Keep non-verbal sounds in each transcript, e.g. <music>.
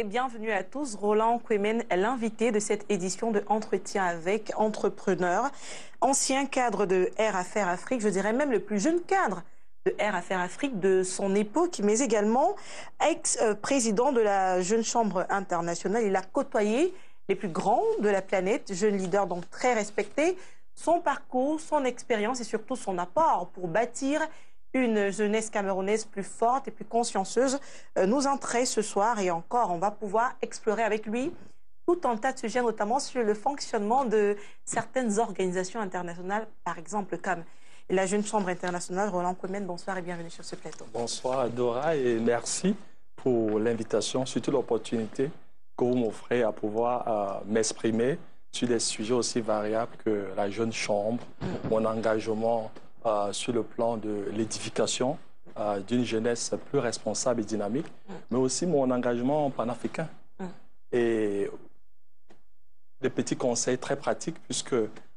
Et bienvenue à tous. Roland Kwemen est l'invité de cette édition de Entretien avec entrepreneurs, ancien cadre de Air Affaires Afrique, je dirais même le plus jeune cadre de Air Affaires Afrique de son époque, mais également ex-président de la Jeune Chambre internationale. Il a côtoyé les plus grands de la planète, jeune leader donc très respecté. Son parcours, son expérience et surtout son apport pour bâtir une jeunesse camerounaise plus forte et plus consciencieuse euh, nous intéresse ce soir et encore, on va pouvoir explorer avec lui tout un tas de sujets, notamment sur le fonctionnement de certaines organisations internationales, par exemple comme la Jeune Chambre internationale. Roland Koumen, bonsoir et bienvenue sur ce plateau. Bonsoir Dora et merci pour l'invitation, surtout l'opportunité que vous m'offrez à pouvoir euh, m'exprimer sur des sujets aussi variables que la Jeune Chambre, mm. mon engagement euh, sur le plan de l'édification euh, d'une jeunesse plus responsable et dynamique, mm. mais aussi mon engagement panafricain. Mm. Et des petits conseils très pratiques, puisque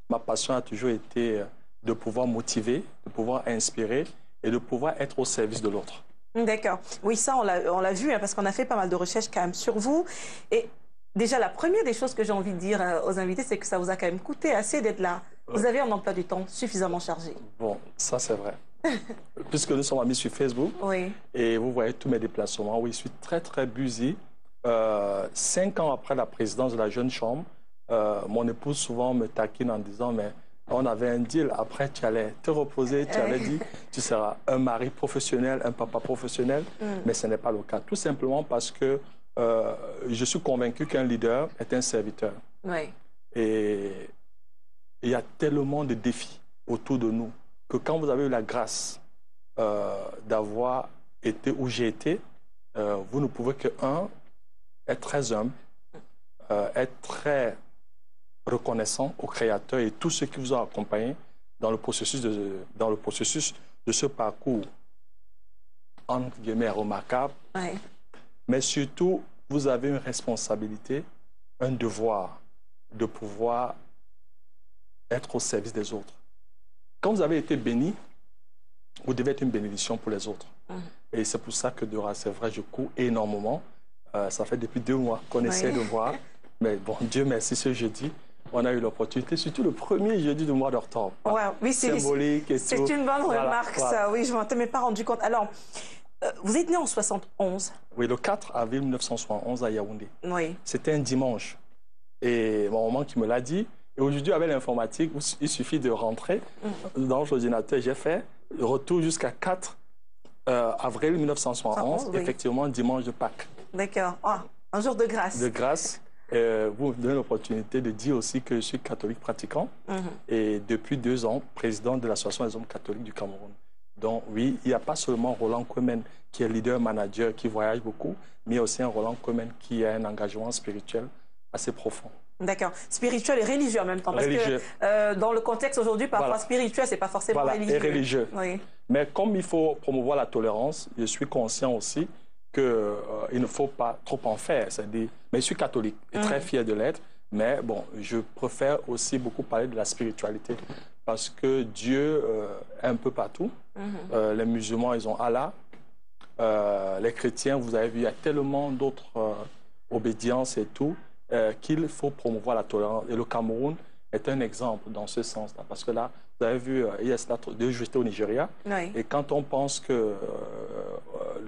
ma passion a toujours été de pouvoir motiver, de pouvoir inspirer et de pouvoir être au service de l'autre. D'accord. Oui, ça, on l'a vu, hein, parce qu'on a fait pas mal de recherches quand même sur vous. Et déjà, la première des choses que j'ai envie de dire euh, aux invités, c'est que ça vous a quand même coûté assez d'être là. Vous avez un emploi du temps suffisamment chargé. Bon, ça c'est vrai. <laughs> Puisque nous sommes amis sur Facebook. Oui. Et vous voyez tous mes déplacements. Oui, je suis très, très busy. Euh, cinq ans après la présidence de la Jeune Chambre, euh, mon épouse souvent me taquine en disant, mais on avait un deal. Après, tu allais te reposer, tu allais dire, tu seras un mari professionnel, un papa professionnel. Mm. Mais ce n'est pas le cas. Tout simplement parce que euh, je suis convaincu qu'un leader est un serviteur. Oui. Et il y a tellement de défis autour de nous que quand vous avez eu la grâce euh, d'avoir été où j'ai été, euh, vous ne pouvez que, un, être très humble, euh, être très reconnaissant au Créateur et tous ceux qui vous ont accompagné dans le processus de, dans le processus de ce parcours, entre guillemets, remarquable. Mais surtout, vous avez une responsabilité, un devoir de pouvoir être au service des autres. Quand vous avez été béni, vous devez être une bénédiction pour les autres. Mm. Et c'est pour ça que Dora, c'est vrai, je cours énormément. Euh, ça fait depuis deux mois qu'on essaie de voir. <laughs> Mais bon, Dieu merci, ce jeudi, on a eu l'opportunité, surtout le premier jeudi du mois d'octobre. oui, c'est symbolique et C'est une bonne remarque, ça. Oui, je ne m'en étais pas rendu compte. Alors, euh, vous êtes né en 71 Oui, le 4 avril 1971 à Yaoundé. Oui. C'était un dimanche. Et mon maman qui me l'a dit, et aujourd'hui, avec l'informatique, il suffit de rentrer mm. dans l'ordinateur. J'ai fait retour jusqu'à 4 euh, avril 1971, effectivement, dimanche de Pâques. D'accord. Ah, un jour de grâce. De grâce. Euh, vous me donnez l'opportunité de dire aussi que je suis catholique pratiquant mm-hmm. et depuis deux ans, président de l'Association des hommes catholiques du Cameroun. Donc oui, il n'y a pas seulement Roland Koumen qui est leader manager, qui voyage beaucoup, mais il y a aussi un Roland Koumen qui a un engagement spirituel assez profond. D'accord. Spirituel et religieux en même temps. Parce que euh, dans le contexte aujourd'hui, parfois spirituel, c'est pas forcément voilà. religieux. Et religieux. Oui. Mais comme il faut promouvoir la tolérance, je suis conscient aussi qu'il euh, ne faut pas trop en faire. C'est-à-dire, mais je suis catholique et très mm. fier de l'être. Mais bon, je préfère aussi beaucoup parler de la spiritualité parce que Dieu euh, est un peu partout. Mm-hmm. les musulmans, ils ont Allah. les chrétiens, vous avez vu, il y a tellement d'autres obédiences et tout. Euh, qu'il faut promouvoir la tolérance. Et le Cameroun est un exemple dans ce sens-là. Parce que là, vous avez vu, il y a deux jours, j'étais au Nigeria. Et quand on pense que euh,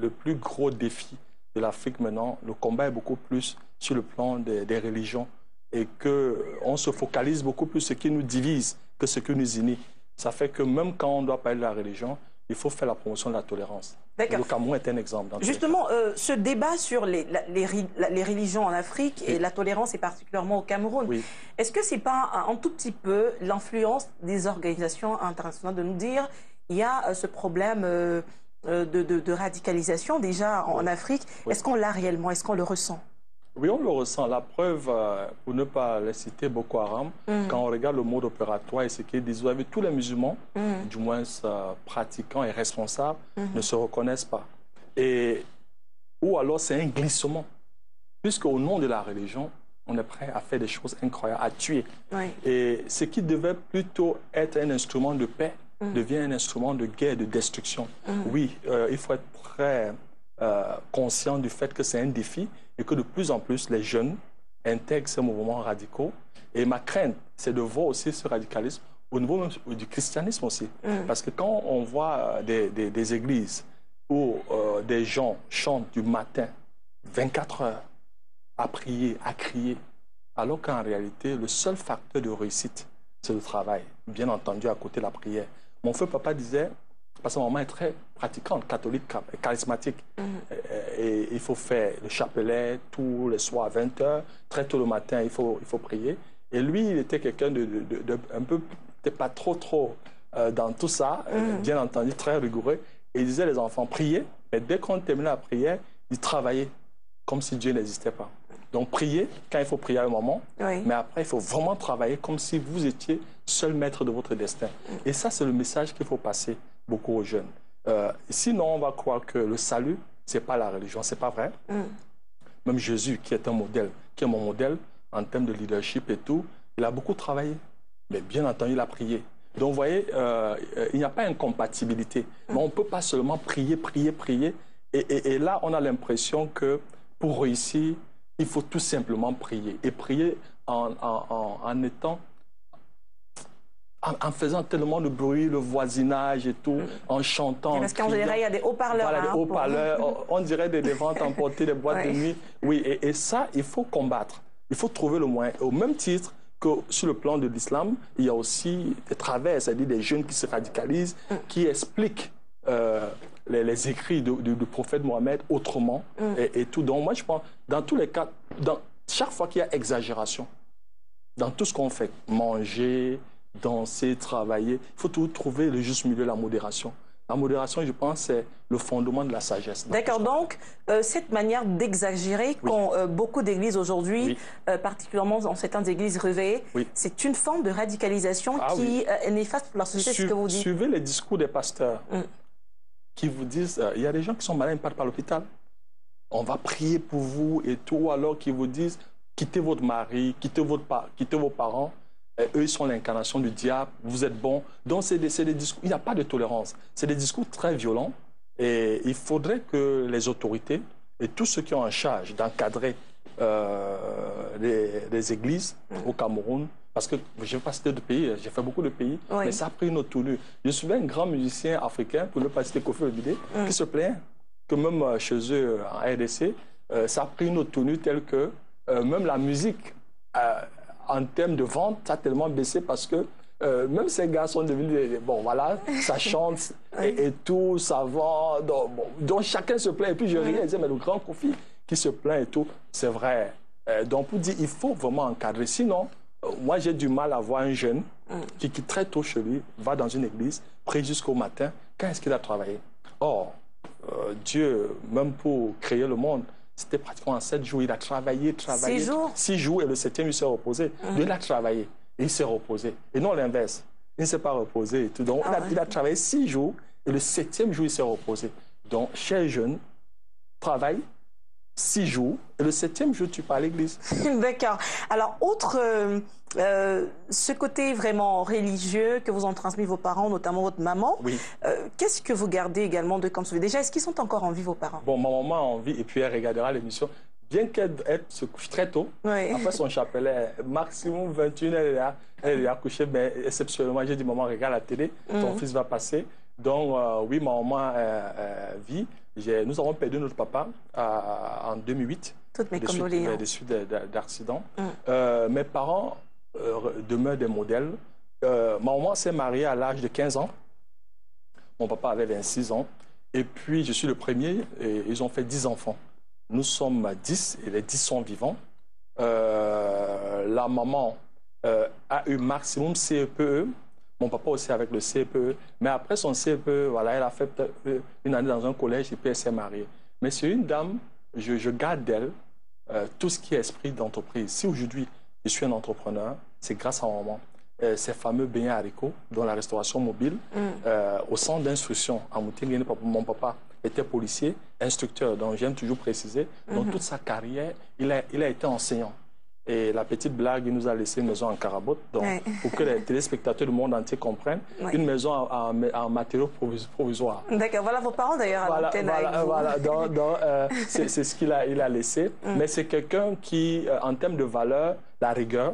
le plus gros défi de l'Afrique maintenant, le combat est beaucoup plus sur le plan des, des religions et qu'on se focalise beaucoup plus sur ce qui nous divise que ce qui nous unit. Ça fait que même quand on doit parler de la religion, il faut faire la promotion de la tolérance. Le Cameroun est un exemple. Justement, euh, ce débat sur les, les, les, religions en Afrique et la tolérance, et particulièrement au Cameroun, est-ce que ce n'est pas un, tout petit peu l'influence des organisations internationales de nous dire il y a euh, ce problème euh, de, de, radicalisation déjà en Afrique? Est-ce qu'on l'a réellement? Est-ce qu'on le ressent? Oui, on le ressent. La preuve, euh, pour ne pas les citer Boko Haram, mm. quand on regarde le mode opératoire et ce qu'ils disent, vous avez tous les musulmans, mm. du moins euh, pratiquants et responsables, mm-hmm. ne se reconnaissent pas. Et, ou alors c'est un glissement. Puisque au nom de la religion, on est prêt à faire des choses incroyables, à tuer. Et ce qui devait plutôt être un instrument de paix mm. devient un instrument de guerre, de destruction. Oui, euh, il faut être très conscient du fait que c'est un défi et que de plus en plus les jeunes intègrent ces mouvements radicaux. Et ma crainte, c'est de voir aussi ce radicalisme au niveau même du christianisme aussi. Mm. Parce que quand on voit des, des, églises où des gens chantent du matin 24 heures à prier, à crier, alors qu'en réalité, le seul facteur de réussite, c'est le travail, bien entendu, à côté de la prière. Mon feu papa disait, parce que maman est très pratiquante, catholique, charismatique, mhm. et, il faut faire le chapelet tous les soirs à 20 h très tôt le matin, il faut, il faut prier. Et lui, il était quelqu'un de, de, un peu, pas trop, trop euh, dans tout ça, euh, mhm. bien entendu, très rigoureux. Et il disait les enfants, priez, mais dès qu'on terminait la prière, il travaillait comme si Dieu n'existait pas. Donc, priez quand il faut prier à un moment, mais après, il faut vraiment travailler comme si vous étiez seul maître de votre destin. Et ça, c'est le message qu'il faut passer beaucoup aux jeunes. Euh, sinon, on va croire que le salut, ce n'est pas la religion, ce n'est pas vrai. Mm. Même Jésus, qui est un modèle, qui est mon modèle en termes de leadership et tout, il a beaucoup travaillé, mais bien entendu, il a prié. Donc, vous voyez, euh, il n'y a pas incompatibilité. Mm. Mais on ne peut pas seulement prier, prier, prier. et là, on a l'impression que pour réussir, il faut tout simplement prier. Et prier en, en, étant en, faisant tellement de bruit, le voisinage et tout, en chantant. Parce qu'en général, il y a des haut-parleurs. Voilà, des hein, haut-parleurs. On dirait des, ventes emportées, des boîtes de nuit. Oui, et, ça, il faut combattre. Il faut trouver le moyen. Au même titre que sur le plan de l'islam, il y a aussi des travers, c'est-à-dire des jeunes qui se radicalisent, mm. qui expliquent euh, les, écrits du prophète Mohamed autrement mm. et, tout. Donc moi, je pense, dans tous les cas, dans, chaque fois qu'il y a exagération, dans tout ce qu'on fait, manger, danser, travailler, il faut toujours trouver le juste milieu, la modération. La modération, je pense, c'est le fondement de la sagesse. D'accord. Donc, euh, cette manière d'exagérer qu'ont euh, beaucoup d'églises aujourd'hui, particulièrement dans certaines églises réveillées, c'est une forme de radicalisation ah qui est néfaste pour la société, ce que vous dites. Suivez les discours des pasteurs. Mm qui vous disent, euh, il y a des gens qui sont malades, ils partent par l'hôpital. On va prier pour vous et tout, alors qu'ils vous disent, quittez votre mari, quittez, votre, quittez vos parents. Eux, ils sont l'incarnation du diable, vous êtes bons. Donc, c'est des, des, discours, il n'y a pas de tolérance. C'est des discours très violents. Et il faudrait que les autorités et tous ceux qui ont en charge d'encadrer euh, les, églises au Cameroun parce que je n'ai pas cité de pays, j'ai fait beaucoup de pays, mais ça a pris une autre tournure. Je suis un grand musicien africain, pour ne pas citer Kofi Olomide, mm. qui se plaint que même euh, chez eux en RDC, euh, ça a pris une autre tournure telle que euh, même la musique, en termes de vente, ça a tellement baissé parce que même ces gars sont devenus, bon voilà, <laughs> ça chante et, tout, ça va, donc, chacun se plaint. Et puis je réalisais, mais le grand Kofi qui se plaint et tout, c'est vrai. donc pour dire, il faut vraiment encadrer, sinon moi, j'ai du mal à voir un jeune mm. qui, qui, très tôt chez lui, va dans une église, prie jusqu'au matin. Quand est-ce qu'il a travaillé? Or, euh, Dieu, même pour créer le monde, c'était pratiquement en sept jours. Il a travaillé, travaillé. Six jours? Six jours, et le septième, il s'est reposé. Mm. Il a travaillé, et il s'est reposé. Et non l'inverse. Il ne s'est pas reposé. Et tout. Donc, ah il, a, travaillé six jours, et le septième jour, il s'est reposé. Donc, cher jeune, travaille, six jours, et le septième jour, tu pars à l'église. <laughs> D'accord. Alors, autre, euh, euh, ce côté vraiment religieux que vous ont transmis vos parents, notamment votre maman, oui. Euh, qu'est-ce que vous gardez également de comme souvenir? Déjà, est-ce qu'ils sont encore en vie, vos parents? Bon, ma maman a en vie, et puis elle regardera l'émission. Bien qu'elle se couche très tôt, après son chapelet, maximum 21, elle est là, elle est couchée, mais exceptionnellement, j'ai dit, maman, regarde la télé, ton mhm. fils va passer. Donc, oui, ma maman vit. Nous avons perdu notre papa en 2008. Toutes mes. Des suites d'accidents. Euh, mes parents euh, demeurent des modèles. Euh, ma maman s'est mariée à l'âge de 15 ans. Mon papa avait 26 ans. Et puis, je suis le premier et ils ont fait 10 enfants. Nous sommes 10 et les 10 sont vivants. la maman a eu maximum CEPE, mon papa aussi avec le CPE. Mais après son CPE, voilà, elle a fait euh, une année dans un collège et puis elle s'est mariée. Mais c'est une dame, je, garde d'elle euh, tout ce qui est esprit d'entreprise. Si aujourd'hui je suis un entrepreneur, c'est grâce à maman. Euh, ces fameux beignets haricots dans la restauration mobile, mm. au centre d'instruction à Moutingene, mon papa était policier, instructeur, donc j'aime toujours préciser. Dans mm-hmm. toute sa carrière, il a, il a été enseignant. Et la petite blague, il nous a laissé une maison en carabote. Donc, pour que les téléspectateurs du monde entier comprennent, une maison en, matériaux provisoires. D'accord, voilà vos parents d'ailleurs voilà, voilà, voilà. <laughs> Euh, c'est ce qu'il a, il a laissé. Mm. Mais c'est quelqu'un qui, euh, en termes de valeur, la rigueur,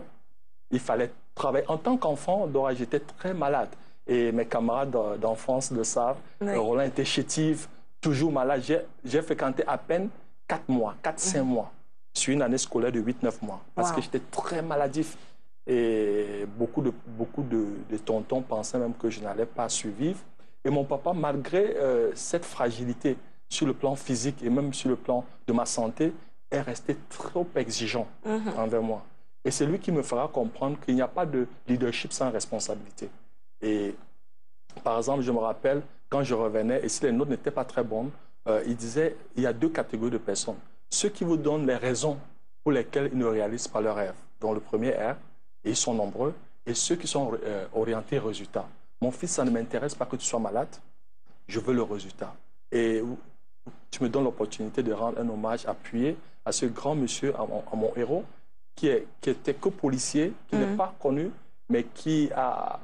il fallait travailler. En tant qu'enfant, j'étais très malade. Et mes camarades d'enfance le savent. Roland était chétif, toujours malade. J'ai fréquenté à peine 4 mois, 4-5 mm. mois sur une année scolaire de 8-9 mois parce que j'étais très maladif. Et beaucoup de, beaucoup de, tontons pensaient même que je n'allais pas survivre. Et mon papa, malgré euh, cette fragilité sur le plan physique et même sur le plan de ma santé, est resté trop exigeant mhm. envers moi. Et c'est lui qui me fera comprendre qu'il n'y a pas de leadership sans responsabilité. Et par exemple, je me rappelle, quand je revenais, et si les notes n'étaient pas très bonnes, euh, il disait, il y a deux catégories de personnes ceux qui vous donnent les raisons pour lesquelles ils ne réalisent pas leurs rêves, dont le premier R, et ils sont nombreux, et ceux qui sont euh, orientés résultat. Mon fils, ça ne m'intéresse pas que tu sois malade, je veux le résultat. Et tu me donnes l'opportunité de rendre un hommage appuyé à ce grand monsieur, à mon, héros, qui, est, qui était que policier, qui n'est mhm. pas connu, mais qui a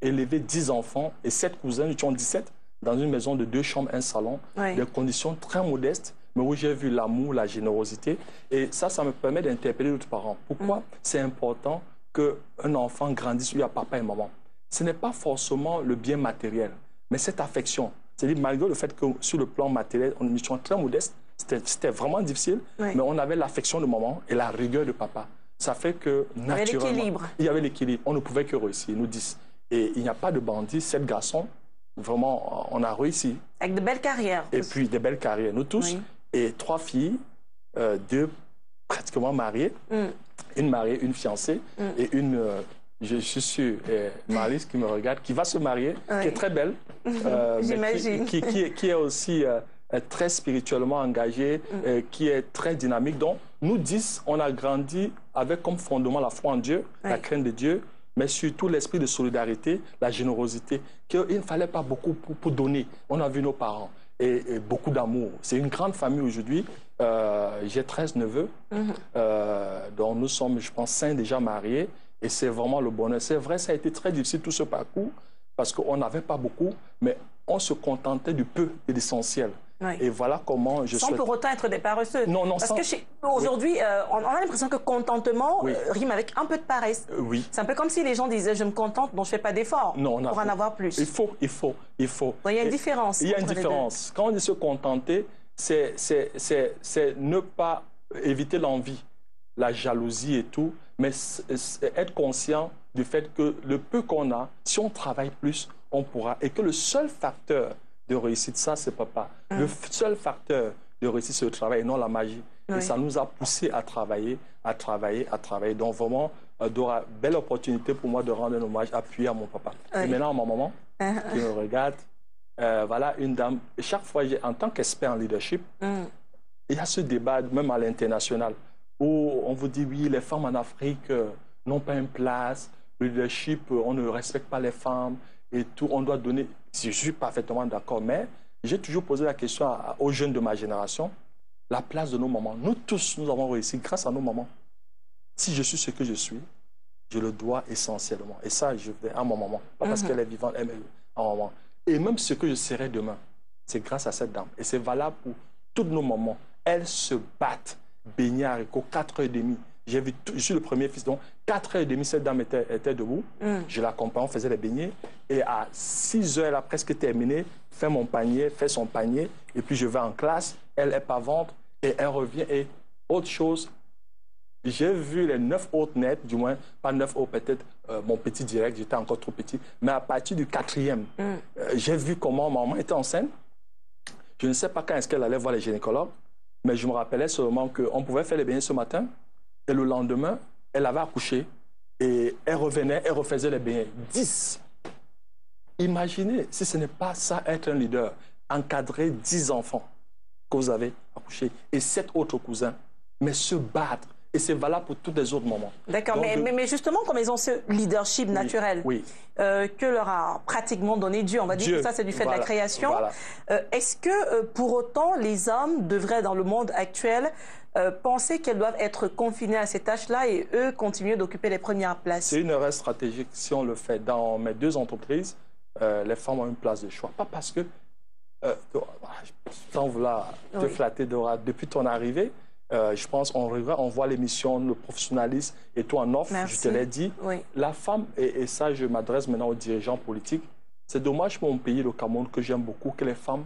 élevé 10 enfants et 7 cousins, ils ont 17, dans une maison de deux chambres, un salon, des conditions très modestes mais où j'ai vu l'amour, la générosité. Et ça, ça me permet d'interpeller d'autres parents. Pourquoi mm. c'est important qu'un enfant grandisse, lui, à papa et maman? Ce n'est pas forcément le bien matériel, mais cette affection. C'est-à-dire, malgré le fait que sur le plan matériel, on est très modeste, c'était vraiment difficile, mais on avait l'affection de maman et la rigueur de papa. Ça fait que, naturellement, il y avait l'équilibre. On ne pouvait que réussir, nous disent. Et il n'y a pas de bandit, sept garçons, vraiment, on a réussi. Avec de belles carrières. Et puis, de belles carrières, nous tous et trois filles, euh, deux pratiquement mariées, mm. une mariée, une fiancée mm. et une, euh, je, suis sûr, euh, Marlise qui me regarde, qui va se marier, qui est très belle. <laughs> J'imagine. Qui, qui, est aussi très spirituellement engagée, mm. qui est très dynamique. Donc, nous dix, on a grandi avec comme fondement la foi en Dieu, la crainte de Dieu, mais surtout l'esprit de solidarité, la générosité, qu'il ne fallait pas beaucoup pour donner. On a vu nos parents et, beaucoup d'amour. C'est une grande famille aujourd'hui. Euh, j'ai 13 neveux, mhm. euh, dont nous sommes, je pense, cinq déjà mariés. Et c'est vraiment le bonheur. C'est vrai, ça a été très difficile tout ce parcours parce qu'on n'avait pas beaucoup, mais on se contentait du peu et l'essentiel. Et voilà comment je Sans pour autant être des paresseux. Non, non, Parce que aujourd'hui, euh, on a l'impression que contentement euh, rime avec un peu de paresse. Euh, oui. C'est un peu comme si les gens disaient je me contente, donc je ne fais pas d'efforts pour en avoir plus. Il faut, il faut, il faut. il y a une différence. Il y a une différence. Quand on dit se contenter, c'est ne pas éviter l'envie, la jalousie et tout, mais être conscient du fait que le peu qu'on a, si on travaille plus, on pourra. Et que le seul facteur de réussite, ça, c'est papa. Mm. Le seul facteur de réussite, c'est le travail et non la magie. Et ça nous a poussé à travailler, à travailler, à travailler. Donc, vraiment, euh, Dora, belle opportunité pour moi de rendre un hommage appuyé à mon papa. Et maintenant, à ma maman, qui me regarde, euh, voilà, une dame. chaque fois, en tant qu'expert en leadership, mm. il y a ce débat, même à l'international, où on vous dit, oui, les femmes en Afrique euh, n'ont pas une place, le leadership, on ne respecte pas les femmes et tout, on doit donner. Je suis parfaitement d'accord, mais j'ai toujours posé la question aux jeunes de ma génération, la place de nos mamans. Nous tous, nous avons réussi grâce à nos mamans. Si je suis ce que je suis, je le dois essentiellement. Et ça, je vais à ma maman. Pas parce mhm. qu'elle est vivante, elle à maman. Et même ce que je serai demain, c'est grâce à cette dame. Et c'est valable pour toutes nos mamans. Elles se battent, baigner à 4h30, j'ai vu, je suis le premier fils, donc 4h30, cette dame était, était debout. Mm. Je l'accompagne, on faisait les beignets. Et à 6h, elle a presque terminé, fait mon panier, fait son panier. Et puis je vais en classe, elle est pas vente et elle revient. Et autre chose, j'ai vu les neuf autres nets, du moins, pas neuf autres, peut-être euh, mon petit direct, j'étais encore trop petit, mais à partir du quatrième, mm. euh, j'ai vu comment maman était en scène. Je ne sais pas quand est-ce qu'elle allait voir les gynécologues, mais je me rappelais seulement qu'on pouvait faire les beignets ce matin. Et le lendemain, elle avait accouché et elle revenait, elle refaisait les beignets. 10. Imaginez si ce n'est pas ça être un leader, encadrer 10 enfants que vous avez accouchés et sept autres cousins, mais se battre, Et c'est valable pour tous les autres moments. D'accord, mais, mais, justement, comme ils ont ce leadership naturel euh, que leur a pratiquement donné Dieu, on va dire que ça c'est du fait de la création, euh, est-ce que euh, pour autant les hommes devraient dans le monde actuel penser qu'elles doivent être confinés à ces tâches-là et eux continuer d'occuper les premières places C'est une erreur stratégique si on le fait. Dans mes deux entreprises, les femmes ont une place de choix. Pas parce que, sans vouloir te flatter Dora, depuis ton arrivée, euh, je pense on on voit l'émission, le professionnalisme et tout en offre, je te l'ai dit. La femme, et, ça je m'adresse maintenant aux dirigeants politiques, c'est dommage pour mon pays, le Cameroun, que j'aime beaucoup, que les femmes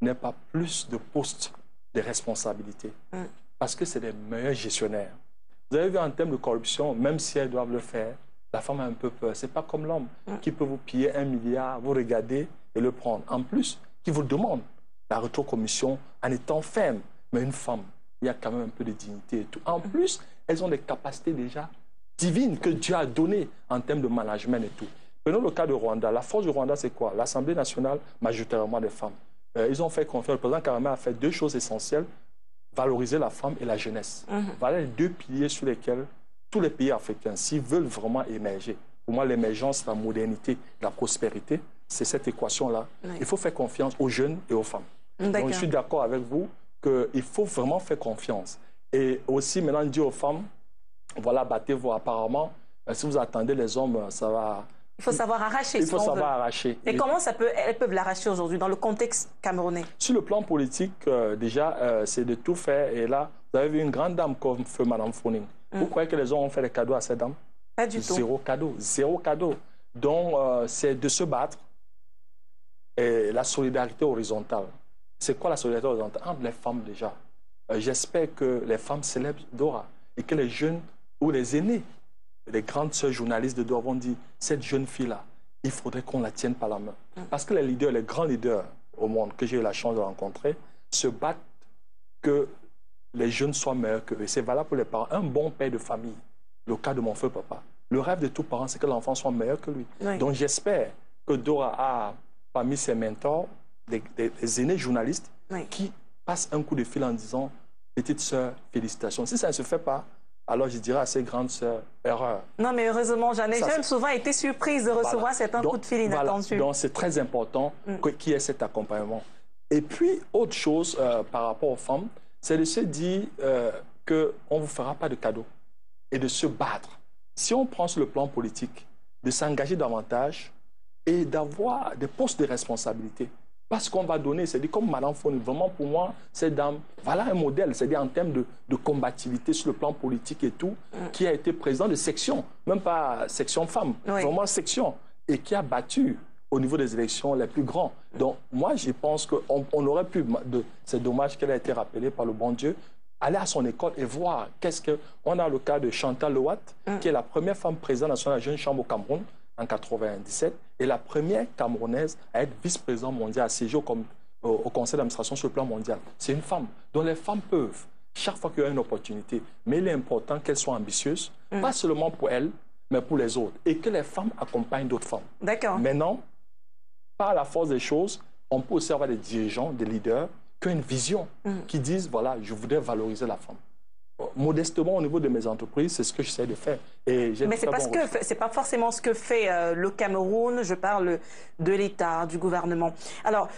n'aient pas plus de postes de responsabilité. Mm. Parce que c'est les meilleurs gestionnaires. Vous avez vu en termes de corruption, même si elles doivent le faire, la femme a un peu peur. Ce n'est pas comme l'homme mm. qui peut vous piller un milliard, vous regarder et le prendre. En plus, qui vous demande la retour-commission en étant ferme. Mais une femme, il y a quand même un peu de dignité et tout. En plus, elles ont des capacités déjà divines que Dieu a données en termes de management et tout. Prenons le cas de Rwanda. La force du Rwanda, c'est quoi? L'Assemblée nationale, majoritairement des femmes. Euh, ils ont fait confiance. Le président Kagame a fait deux choses essentielles valoriser la femme et la jeunesse. Mhm. Voilà les deux piliers sur lesquels tous les pays africains, s'ils veulent vraiment émerger, pour moi, l'émergence, la modernité, la prospérité, c'est cette équation-là. Il faut faire confiance aux jeunes et aux femmes. Donc, je suis d'accord avec vous qu'il faut vraiment faire confiance. Et aussi, maintenant, dire aux femmes, voilà, battez-vous apparemment. Euh, si vous attendez les hommes, ça va... Il faut savoir arracher. Il faut savoir arracher. Et, comment ça peut, elles peuvent l'arracher aujourd'hui dans le contexte camerounais? Sur le plan politique, euh, déjà, euh, c'est de tout faire. Et là, vous avez vu une grande dame comme feu Madame Founing. Mm. Vous croyez que les hommes ont fait des cadeaux à ces dames Pas du tout. Zéro cadeau. Zéro cadeau. Donc, c'est de se battre. Et la solidarité horizontale. C'est quoi la solidarité horizontale entre les femmes déjà? Euh, J'espère que les femmes célèbrent Dora et que les jeunes ou les aînés, les grandes sœurs journalistes de Dora vont dire cette jeune fille-là, il faudrait qu'on la tienne par la main. Mm. Parce que les leaders, les grands leaders au monde que j'ai eu la chance de rencontrer, se battent que les jeunes soient meilleurs que eux. C'est valable pour les parents. Un bon père de famille, le cas de mon feu papa, le rêve de tout parent, c'est que l'enfant soit meilleur que lui. Donc j'espère que Dora a, parmi ses mentors, des, aînés journalistes qui passent un coup de fil en disant Petite sœur, félicitations. Si ça ne se fait pas, alors je dirais à ces grandes sœurs, erreur. Non, mais heureusement, j'en ai souvent été surprise de recevoir cet un coup de fil inattendu. Donc c'est très important mm. qu'il y ait cet accompagnement. Et puis, autre chose euh, par rapport aux femmes, c'est de se dire euh, qu'on ne vous fera pas de cadeaux et de se battre. Si on prend sur le plan politique, de s'engager davantage et d'avoir des postes de responsabilité. Parce qu'on va donner, c'est-à-dire comme Madame Fon, vraiment pour moi, cette dame, voilà un modèle, c'est-à-dire en termes de, de, combativité sur le plan politique et tout, mm. qui a été président de section, même pas section femme, vraiment section, et qui a battu au niveau des élections les plus grands. Donc moi, je pense qu'on on aurait pu, c'est dommage qu'elle ait été rappelée par le bon Dieu, aller à son école et voir qu'est-ce que... On a le cas de Chantal Lewat, mm. qui est la première femme présidente de la Jeune Chambre au Cameroun, en 97 et la première Camerounaise à être vice-président mondial, à siéger au, conseil d'administration sur le plan mondial. C'est une femme. Donc les femmes peuvent, chaque fois qu'il y a une opportunité, mais il est important qu'elles soient ambitieuses, mm. pas seulement pour elles, mais pour les autres, et que les femmes accompagnent d'autres femmes. D'accord. Maintenant, par la force des choses, on peut aussi avoir des dirigeants, des leaders qui ont une vision, mm. qui disent, voilà, je voudrais valoriser la femme modestement au niveau de mes entreprises, c'est ce que j'essaie de faire. Et Mais ce n'est pas, forcément ce que fait euh, le Cameroun, je parle de l'État, du gouvernement. Alors,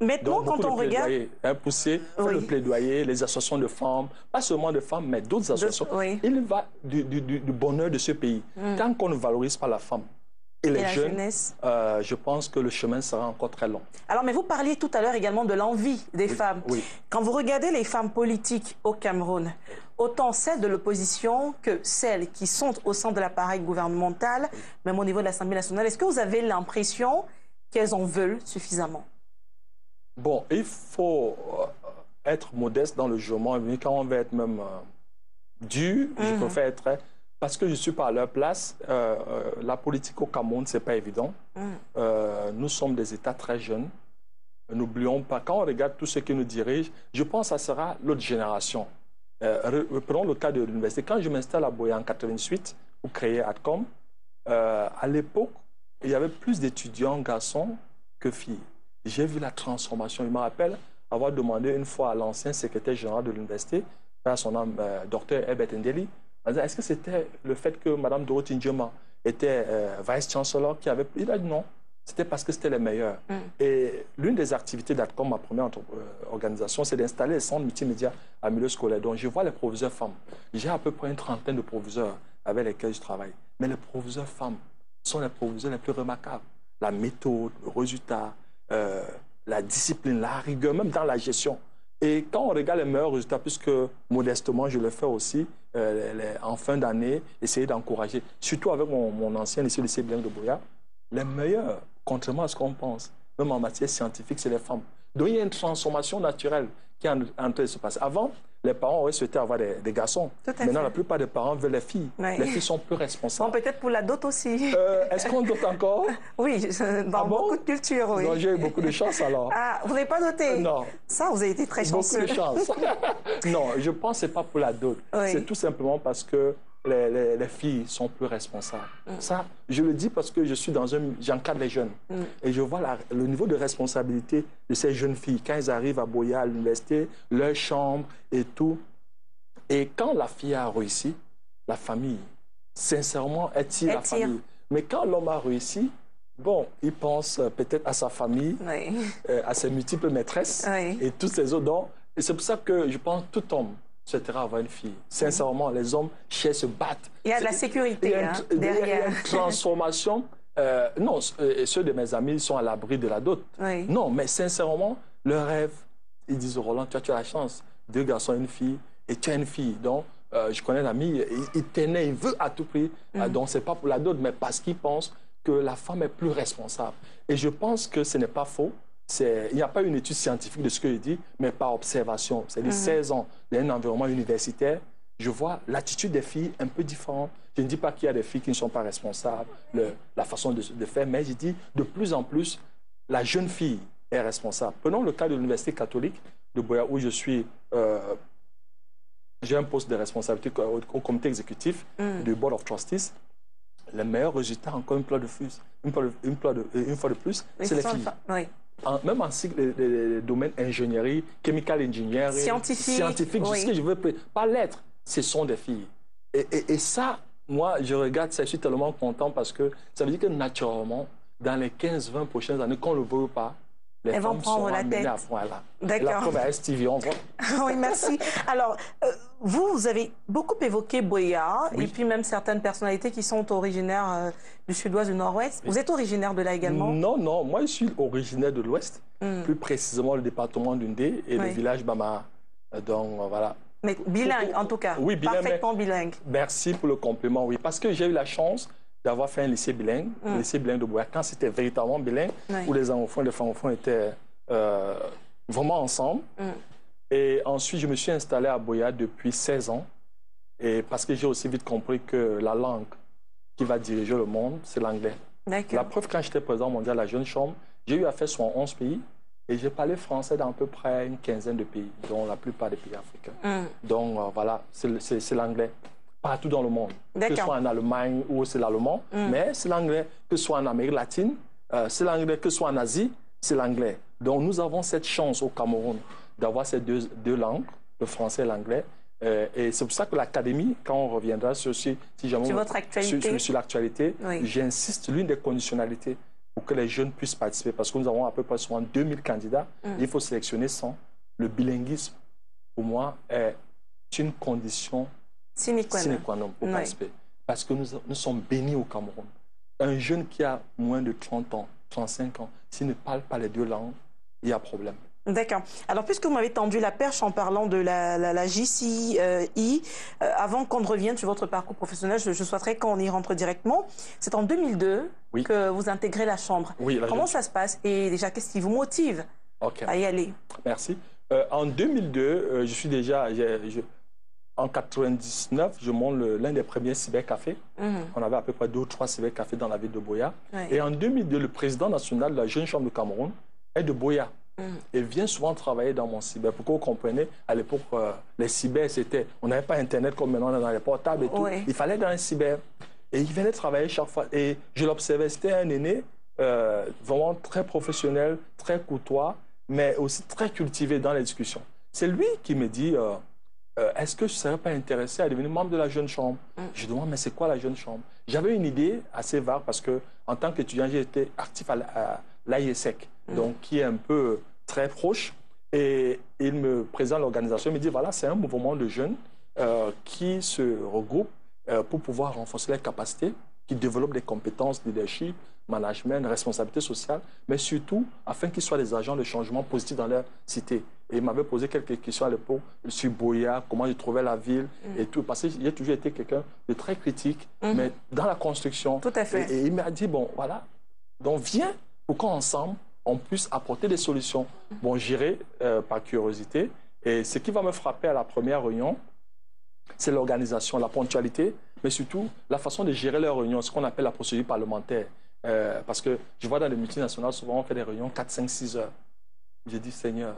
maintenant, quand on regarde... Hein, pousser, le plaidoyer, les associations de femmes, pas seulement de femmes, mais d'autres associations. Il va du, bonheur de ce pays. Hmm. Tant qu'on ne valorise pas la femme, et les jeunes, euh, je pense que le chemin sera encore très long. Alors, mais vous parliez tout à l'heure également de l'envie des femmes. Quand vous regardez les femmes politiques au Cameroun, autant celles de l'opposition que celles qui sont au sein de l'appareil gouvernemental, même au niveau de l'Assemblée nationale, est-ce que vous avez l'impression qu'elles en veulent suffisamment? Bon, il faut euh, être modeste dans le jugement. Quand on veut être même euh, dur, je mhm. préfère être parce que je ne suis pas à leur place. Euh, euh, la politique au Cameroun, ce n'est pas évident. Mm. Euh, nous sommes des États très jeunes. N'oublions pas, quand on regarde tous ceux qui nous dirigent, je pense que ça sera l'autre génération. prenons le cas de l'université. Quand je m'installe à Boya en 88 pour créer ADCOM, à l'époque, il y avait plus d'étudiants garçons que filles. J'ai vu la transformation. Je me rappelle avoir demandé une fois à l'ancien secrétaire général de l'université à son âme, euh, docteur Herbert Ndeli, est-ce que c'était le fait que Mme Dorothy Ndioma était euh, vice-chancellor qui avait... Il a dit non, c'était parce que c'était les meilleurs. Mm. Et l'une des activités d'ATCOM, ma première euh, organisation, c'est d'installer les centres multimédia à milieu scolaire. Donc, je vois les proviseurs femmes. J'ai à peu près une trentaine de proviseurs avec lesquels je travaille. Mais les proviseurs femmes sont les proviseurs les plus remarquables. La méthode, le résultat, euh, la discipline, la rigueur, même dans la gestion. Et quand on regarde les meilleurs résultats, puisque modestement je le fais aussi, euh, en fin d'année, essayer d'encourager, surtout avec mon, ancien lycée, le lycée de Boya, les meilleurs, contrairement à ce qu'on pense, même en matière scientifique, c'est les femmes. Donc il y a une transformation naturelle qui est en train de se passer. Avant, les parents auraient souhaité avoir des, garçons. Maintenant, la plupart des parents veulent les filles. Les filles sont plus responsables. Bon, peut-être pour la dot aussi. Euh, est-ce qu'on dote encore <laughs> Oui, dans ah beaucoup de cultures, oui. j'ai eu beaucoup de chance alors. Ah, vous n'avez pas doté Non. Ça, vous avez été très chanceux. Beaucoup de chance. <laughs> non, je pense que ce n'est pas pour la dot. C'est tout simplement parce que les, filles sont plus responsables. Mm. Ça, je le dis parce que je suis dans un... J'encadre les jeunes. Mm. Et je vois le niveau de responsabilité de ces jeunes filles quand elles arrivent à Boya, à l'université, leur chambre et tout. Et quand la fille a réussi, la famille, sincèrement, elle tire la famille. Mais quand l'homme a réussi, bon, il pense euh, peut-être à sa famille, euh, à ses multiples maîtresses et tous ces autres. Et c'est pour ça que je pense que tout homme souhaiterait avoir une fille. Sincèrement, les hommes cherchent se battre. Il y a de la sécurité hein, derrière. Il y a une transformation. Euh, non, euh, ceux de mes amis sont à l'abri de la dot. Non, mais sincèrement, leur rêve, ils disent Roland, tu as, tu as la chance. Deux garçons et une fille, et tu as une fille. Donc, euh, je connais un ami, il, il, tenait, il veut à tout prix. Mm. donc, ce n'est pas pour la dot, mais parce qu'il pense que la femme est plus responsable. Et je pense que ce n'est pas faux il n'y a pas une étude scientifique de ce que je dis, mais par observation. C'est-à-dire 16 mhm. ans dans un environnement universitaire, je vois l'attitude des filles un peu différente. Je ne dis pas qu'il y a des filles qui ne sont pas responsables, la façon de, faire, mais je dis de plus en plus, la jeune fille est responsable. Prenons le cas de l'Université catholique de Boya, où je suis, euh, j'ai un poste de responsabilité au, comité exécutif mhm. du Board of Trustees. Les meilleurs résultats, encore une fois de plus, une fois de, une fois de, plus, c'est les filles. Oui même en cycle de, domaine ingénierie, chemical engineering, scientifique, scientifique ce que je veux pas l'être, ce sont des filles. Et, et, ça, moi, je regarde ça, je suis tellement content parce que ça veut dire que naturellement, dans les 15-20 prochaines années, qu'on ne le veut pas, les Elles vont prendre la tête. À. D'accord. La Stevie, on voit. <laughs> oui, merci. Alors, euh, vous, vous avez beaucoup évoqué Boya et puis même certaines personnalités qui sont originaires euh, du sud-ouest, du nord-ouest. Vous êtes originaire de là également? Non, non. Moi, je suis originaire de l'ouest, hmm. plus précisément le département d'Undé et le village Bama. Donc, voilà. Mais bilingue, en tout cas. Oui, bilingue. Parfaitement bilingue. Merci pour le compliment, oui. Parce que j'ai eu la chance d'avoir fait un lycée bilingue, mm. lycée bilingue de Boya, quand c'était véritablement bilingue, où les enfants et les enfants étaient euh, vraiment ensemble. Mm. Et ensuite, je me suis installé à Boya depuis 16 ans, et parce que j'ai aussi vite compris que la langue qui va diriger le monde, c'est l'anglais. La preuve, quand j'étais président mondial à la Jeune Chambre, j'ai eu à faire 11 pays, et j'ai parlé français dans à peu près une quinzaine de pays, dont la plupart des pays africains. Mm. Donc, euh, voilà, c'est l'anglais partout dans le monde, que ce soit en Allemagne ou c'est l'allemand, mm. mais c'est l'anglais, que ce soit en Amérique latine, euh, c'est l'anglais, que ce soit en Asie, c'est l'anglais. Donc nous avons cette chance au Cameroun d'avoir ces deux, deux, langues, le français et l'anglais. Euh, et c'est pour ça que l'Académie, quand on reviendra sur, si jamais, sur, votre actualité. sur, l'actualité, j'insiste, l'une des conditionnalités pour que les jeunes puissent participer, parce que nous avons à peu près 2000 candidats, mm. il faut sélectionner 100. Le bilinguisme, pour moi, est une condition Sine qua non. pour participer. Parce que nous, nous sommes bénis au Cameroun. Un jeune qui a moins de 30 ans, 35 ans, s'il ne parle pas les deux langues, il y a problème. D'accord. Alors, puisque vous m'avez tendu la perche en parlant de la, la, JCI, euh, euh, avant qu'on ne revienne sur votre parcours professionnel, je, souhaiterais qu'on y rentre directement. C'est en 2002 que vous intégrez la Chambre. Oui, Comment ça se passe Et déjà, qu'est-ce qui vous motive à y aller? Merci. Euh, en 2002, je suis déjà... En 99, je monte l'un des premiers cybercafés. Mhm. On avait à peu près deux ou trois cybercafés dans la ville de Boya. Et en 2002, le président national de la Jeune Chambre de Cameroun est de Boya. Mhm. Et vient souvent travailler dans mon cyber. Pour que vous compreniez, à l'époque, euh, les cyber, c'était... On n'avait pas Internet comme maintenant dans les portables et tout. Il fallait dans un cyber. Et il venait travailler chaque fois. Et je l'observais, c'était un aîné euh, vraiment très professionnel, très courtois, mais aussi très cultivé dans les discussions. C'est lui qui me dit... Euh, euh, est-ce que je ne serais pas intéressé à devenir membre de la jeune chambre mm. Je demande, mais c'est quoi la jeune chambre? J'avais une idée assez vague parce que en tant qu'étudiant, j'ai été actif à l'AIESEC, mm. donc qui est un peu très proche. Et il me présente l'organisation, il me dit, voilà, c'est un mouvement de jeunes euh, qui se regroupent euh, pour pouvoir renforcer leurs capacités, qui développent des compétences leadership, management, responsabilité sociale, mais surtout afin qu'ils soient des agents de changement positif dans leur cité. Et il m'avait posé quelques questions à l'époque sur Boya, comment il trouvait la ville mm. et tout, parce que j'ai toujours été quelqu'un de très critique, mm-hmm. mais dans la construction. Tout à fait. Et, il m'a dit, bon, voilà, donc viens pour qu'ensemble, on puisse apporter des solutions. Bon, j'irai euh, par curiosité. Et ce qui va me frapper à la première réunion, c'est l'organisation, la ponctualité, mais surtout la façon de gérer leurs réunions, ce qu'on appelle la procédure parlementaire. Euh, parce que je vois dans les multinationales, souvent on fait des réunions 4, 5, 6 heures. J'ai dit, Seigneur,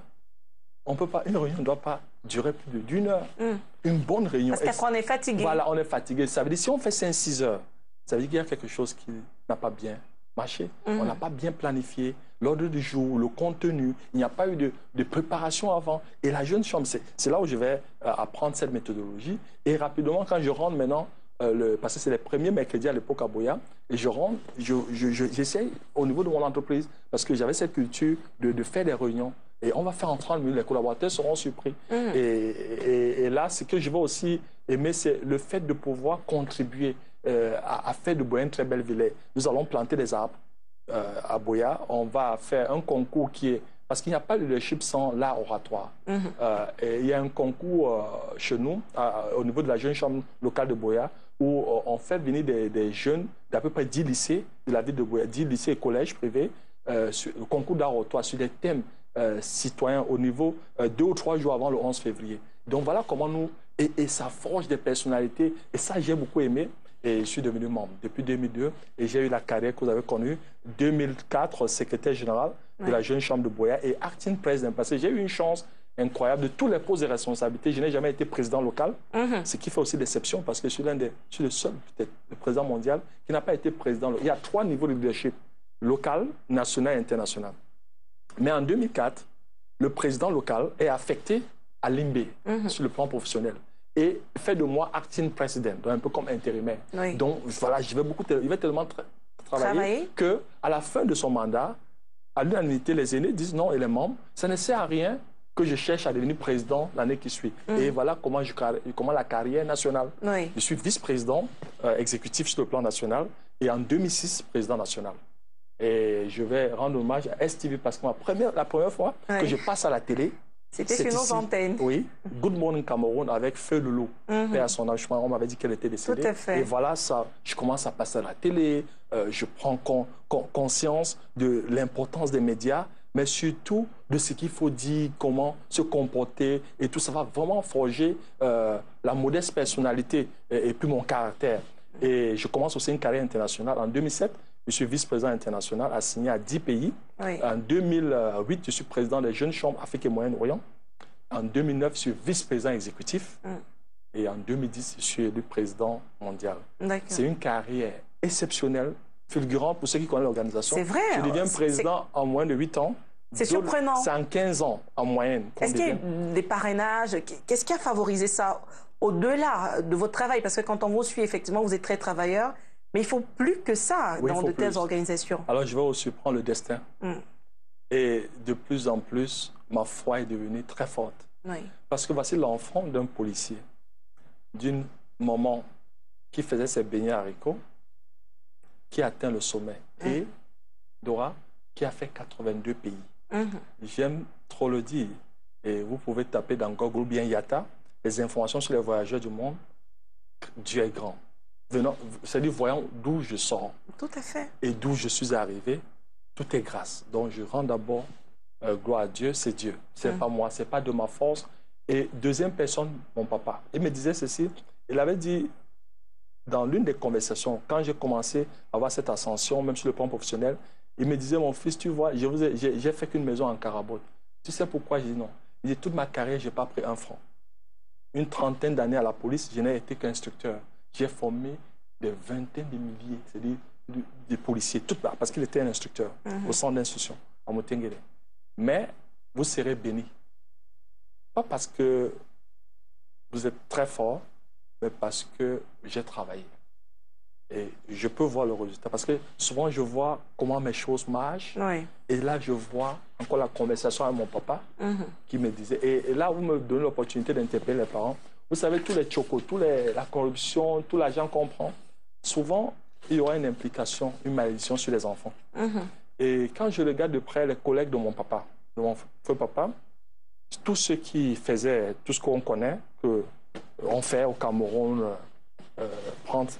on peut pas, une réunion ne doit pas durer plus d'une heure. Hmm. Une bonne réunion. Parce qu'après, on est fatigué. Voilà, on est fatigué. Ça veut dire, si on fait 5, 6 heures, ça veut dire qu'il y a quelque chose qui n'a pas bien marché. Hmm. On n'a pas bien planifié l'ordre du jour, le contenu. Il n'y a pas eu de, préparation avant. Et la jeune chambre, c'est là où je vais euh, apprendre cette méthodologie. Et rapidement, quand je rentre maintenant euh, le, parce que c'est les premiers mercredis à l'époque à Boya, et je rentre, j'essaye au niveau de mon entreprise, parce que j'avais cette culture de, faire des réunions. Et on va faire en 30 minutes, les collaborateurs seront surpris. Mm. Et, là, ce que je veux aussi aimer, c'est le fait de pouvoir contribuer euh, à, faire de Boya une très belle ville. Nous allons planter des arbres euh, à Boya. On va faire un concours qui est parce qu'il n'y a pas de leadership sans l'art oratoire. Mm-hmm. et il y a un concours chez nous, au niveau de la jeune chambre locale de Boya, où euh, on fait venir des, jeunes d'à peu près 10 lycées de la ville de Boya, 10 lycées et collèges privés, euh, sur le concours d'art sur des thèmes euh, citoyens au niveau deux ou trois jours avant le 11 février. Donc voilà comment nous... Et, ça forge des personnalités. Et ça, j'ai beaucoup aimé. Et je suis devenu membre depuis 2002. Et j'ai eu la carrière que vous avez connue. 2004, secrétaire général de la Jeune Chambre de Boya et acting président. Parce que j'ai eu une chance incroyable de tous les postes de responsabilité. Je n'ai jamais été président local, mhm. ce qui fait aussi déception parce que je suis l'un des, je suis le seul peut-être le président mondial qui n'a pas été président. Il y a trois niveaux de leadership local, national et international. Mais en 2004, le président local est affecté à l'IMB mhm. sur le plan professionnel et fait de moi acting président, un peu comme intérimaire. Donc voilà, je vais beaucoup, il va tellement travailler, que à la fin de son mandat, à l'unanimité, les aînés disent non et les membres, ça ne sert à rien que je cherche à devenir président l'année qui suit. Mm. Et voilà comment, je, comment la carrière nationale. Je suis vice-président euh, exécutif sur le plan national et en 2006, président national. Et je vais rendre hommage à STV parce que première, la première fois que je passe à la télé, c'était une autre antenne. Oui, Good Morning Cameroun avec Feu Loulou. Mm à son âge, on m'avait dit qu'elle était décédée. Tout à fait. Et voilà, ça, je commence à passer à la télé, euh, je prends conscience de l'importance des médias mais surtout de ce qu'il faut dire, comment se comporter, et tout ça va vraiment forger euh, la modeste personnalité et, puis mon caractère. Et je commence aussi une carrière internationale. En 2007, je suis vice-président international assigné à 10 pays. En 2008, je suis président des jeunes chambres Afrique et Moyen-Orient. En 2009, je suis vice-président exécutif. Mm. Et en 2010, je suis élu président mondial. C'est une carrière exceptionnelle fulgurant pour ceux qui connaissent l'organisation. C'est vrai. Je deviens président en moins de 8 ans. C'est surprenant. C'est en 15 ans en moyenne. Est-ce qu'il y a des parrainages? Qu'est-ce qui a favorisé ça au-delà de votre travail? Parce que quand on vous suit, effectivement, vous êtes très travailleur. Mais il faut plus que ça dans de telles organisations. Alors, je vais aussi prendre le destin. Hmm. Et de plus en plus, ma foi est devenue très forte. Parce que voici l'enfant d'un policier, d'une maman qui faisait ses beignets haricots, qui atteint le sommet. Mmh. Et Dora, qui a fait 82 pays. Mmh. J'aime trop le dire. Et vous pouvez taper dans Google bien Yata, les informations sur les voyageurs du monde. Dieu est grand. C'est-à-dire, voyons d'où je sors. Tout à fait. Et d'où je suis arrivé. Tout est grâce. Donc, je rends d'abord euh, gloire à Dieu. C'est Dieu. C'est mmh. pas moi. C'est pas de ma force. Et deuxième personne, mon papa. Il me disait ceci. Il avait dit, dans l'une des conversations, quand j'ai commencé à avoir cette ascension, même sur le plan professionnel, il me disait, mon fils, tu vois, j'ai fait qu'une maison en Carabote. Tu sais pourquoi J'ai dit non. Il dit, toute ma carrière, je n'ai pas pris un franc. Une trentaine d'années à la police, je n'ai été qu'instructeur. J'ai formé des vingtaines de milliers, c'est-à-dire des policiers, tout parce qu'il était un instructeur mhm. au centre d'instruction, à Motengere. Mais vous serez bénis. Pas parce que vous êtes très fort, mais parce que j'ai travaillé. Et je peux voir le résultat. Parce que souvent, je vois comment mes choses marchent. Oui. Et là, je vois encore la conversation avec mon papa Mhm. qui me disait. Et, et là, vous me donnez l'opportunité d'interpeller les parents. Vous savez, tous les chocos, tous les, la corruption, tout l'argent qu'on prend, souvent, il y aura une implication, une malédiction sur les enfants. Mhm. Et quand je regarde de près les collègues de mon papa, de mon feu papa, tous ceux qui faisaient tout ce qu'on connaît, que on fait au Cameroun, euh, euh, prendre,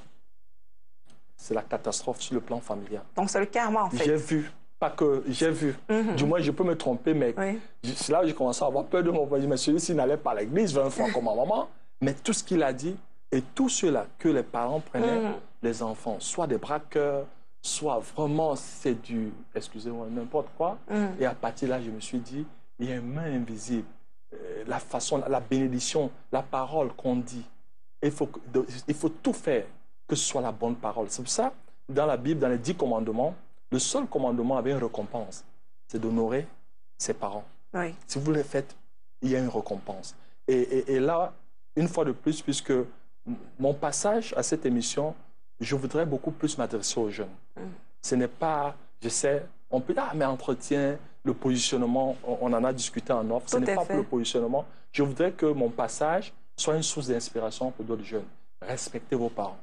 c'est la catastrophe sur le plan familial. Donc, c'est le karma, en fait. J'ai vu, pas que j'ai vu. Mhm. Du moins, je peux me tromper, mais Oui. c'est là où j'ai commencé à avoir peur de mon voisin. Mais celui-ci n'allait pas à l'église 20 fois comme ma maman. Mais tout ce qu'il a dit, et tout cela que les parents prenaient, Mhm. les enfants, soit des braqueurs, soit vraiment c'est du, excusez-moi, n'importe quoi. Mhm. Et à partir de là, je me suis dit, il y a une main invisible. Euh, La façon, la bénédiction, la parole qu'on dit. Il faut, il faut tout faire que ce soit la bonne parole. C'est pour ça, dans la Bible, dans les dix commandements, le seul commandement avait une récompense. C'est d'honorer ses parents. Oui. Si vous le faites, il y a une récompense. Et, et- et là, une fois de plus, puisque mon passage à cette émission, je voudrais beaucoup plus m'adresser aux jeunes. Mm. Ce n'est pas, je sais, on peut dire, ah, mais entretien, le positionnement, on, en a discuté en offre. Ce n'est pas pour le positionnement. Je voudrais que mon passage soit une source d'inspiration pour d'autres jeunes. Respectez vos parents.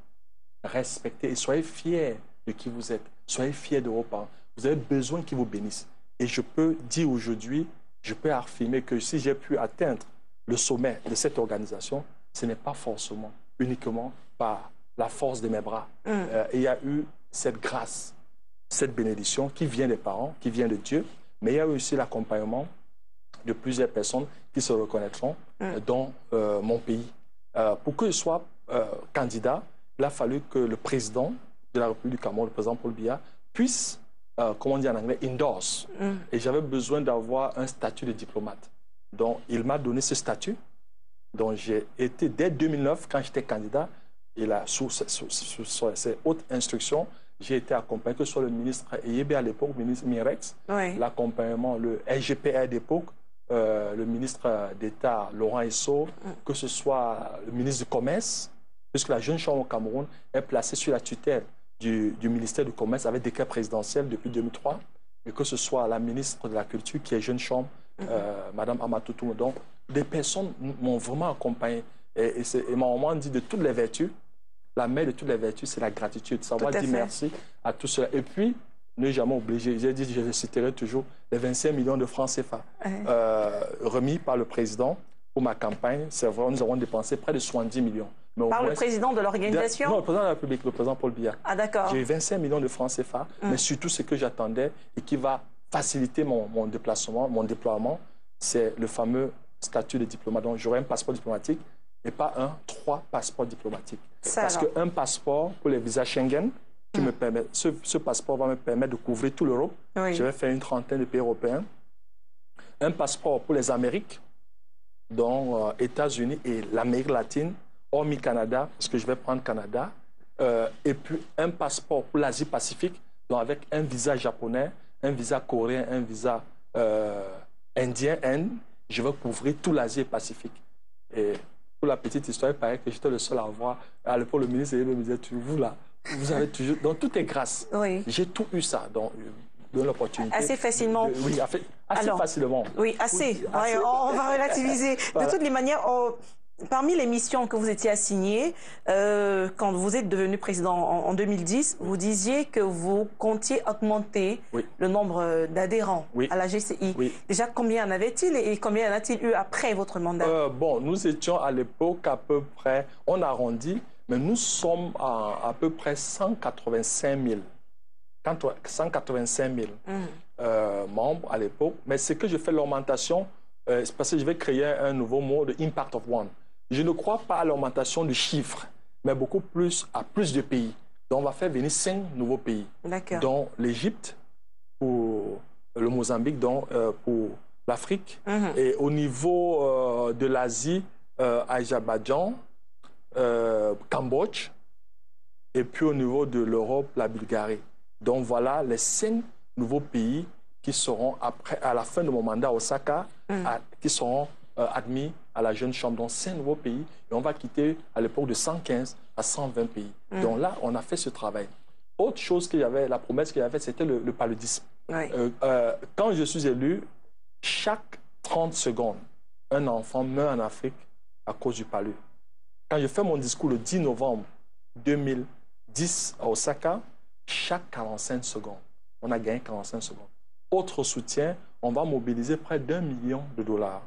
Respectez et soyez fiers de qui vous êtes. Soyez fiers de vos parents. Vous avez besoin qu'ils vous bénissent. Et je peux dire aujourd'hui, je peux affirmer que si j'ai pu atteindre le sommet de cette organisation, ce n'est pas forcément, uniquement par la force de mes bras. Euh, il y a eu cette grâce, cette bénédiction qui vient des parents, qui vient de Dieu, mais il y a aussi l'accompagnement de plusieurs personnes qui se reconnaîtront euh, dans euh, mon pays. Euh, pour que je sois euh, candidat, il a fallu que le président de la République du Cameroun, le président Paul Biya, puisse, euh, comment on dit en anglais, endorse. Mhm. Et j'avais besoin d'avoir un statut de diplomate. Donc, il m'a donné ce statut. Donc, j'ai été, dès 2009, quand j'étais candidat, il a, sous- sous- sous ses hautes instructions, j'ai été accompagné, que ce soit le ministre Eyebe à l'époque, le ministre Mirex, Oui. l'accompagnement, le SGPR d'époque, euh, le ministre d'État Laurent Esso, que ce soit le ministre du Commerce, puisque la jeune chambre au Cameroun est placée sous la tutelle du, du ministère du Commerce avec décret présidentiel depuis 2003, et que ce soit la ministre de la Culture qui est jeune chambre, euh, Madame Amatoutou. Donc, des personnes m'ont vraiment accompagné. Et, et, et maman dit de toutes les vertus, la mère de toutes les vertus, c'est la gratitude. Savoir dire fait. merci à tout cela. Et puis, ne jamais oublier, j'ai dit, je citerai toujours les 25 millions de francs CFA Ouais. euh, remis par le président pour ma campagne. C'est vrai, nous avons dépensé près de 70 millions. Mais Par le président de non, l'organisation le président de la République, le président Paul Biya. Ah, d'accord. J'ai eu 25 millions de francs CFA, mais surtout ce que j'attendais et qui va faciliter mon, mon déplacement, mon déploiement, c'est le fameux statut de diplomate. Donc j'aurai un passeport diplomatique et pas un, trois passeports diplomatiques. Parce qu'un passeport pour les visas Schengen, qui me permet, ce, ce passeport va me permettre de couvrir toute l'Europe. Oui. Je vais faire une trentaine de pays européens. Un passeport pour les Amériques, dont euh, États-Unis et l'Amérique latine, hormis Canada, parce que je vais prendre Canada. Euh, et puis un passeport pour l'Asie-Pacifique, donc avec un visa japonais, un visa coréen, un visa euh, indien, Inde. Je vais couvrir tout l'Asie-Pacifique. Et pour la petite histoire, il paraît que j'étais le seul à avoir. À l'époque, le ministre me disait, Tu- vous là, vous avez toujours. Donc tout est grâce. Oui. J'ai tout eu ça, donc de l'opportunité. Assez facilement. De- oui, assez, assez Alors, facilement. Oui, assez. Oui, Ouais, assez. on, on va relativiser. De toutes les manières, on- parmi les missions que vous étiez assignées, euh, quand vous êtes devenu président en, en 2010, vous disiez que vous comptiez augmenter Oui. le nombre euh, d'adhérents Oui. à la GCI. Déjà, combien en avait-il et combien en a-t-il eu après votre mandat? Euh, bon, nous étions à l'époque à peu près, on arrondit, mais nous sommes à à peu près 185 000. 185 000 Mhm. euh, membres à l'époque. Mais ce que je fais l'augmentation, c'est parce que je vais créer un nouveau mot de Impact of One. Je ne crois pas à l'augmentation du chiffre, mais beaucoup plus à plus de pays. Donc, on va faire venir cinq nouveaux pays. Dont l'Égypte, pour le Mozambique, dont euh, pour l'Afrique. Mhm. Et au niveau euh, de l'Asie, euh, Azerbaïdjan, euh, Cambodge, et puis au niveau de l'Europe, la Bulgarie. Donc voilà les cinq nouveaux pays qui seront, après, à la fin de mon mandat à Osaka, à- qui seront admis à la jeune chambre dans cinq nouveaux pays et on va quitter à l'époque de 115 à 120 pays. Mm. Donc là, on a fait ce travail. Autre chose qu'il y avait, la promesse qu'il y avait, c'était le, le paludisme. Oui. Euh, euh, quand je suis élu, chaque 30 secondes, un enfant meurt en Afrique à cause du palu. Quand je fais mon discours le 10 novembre 2010 à Osaka, chaque 45 secondes, on a gagné 45 secondes. Autre soutien, on va mobiliser près d'un million de dollars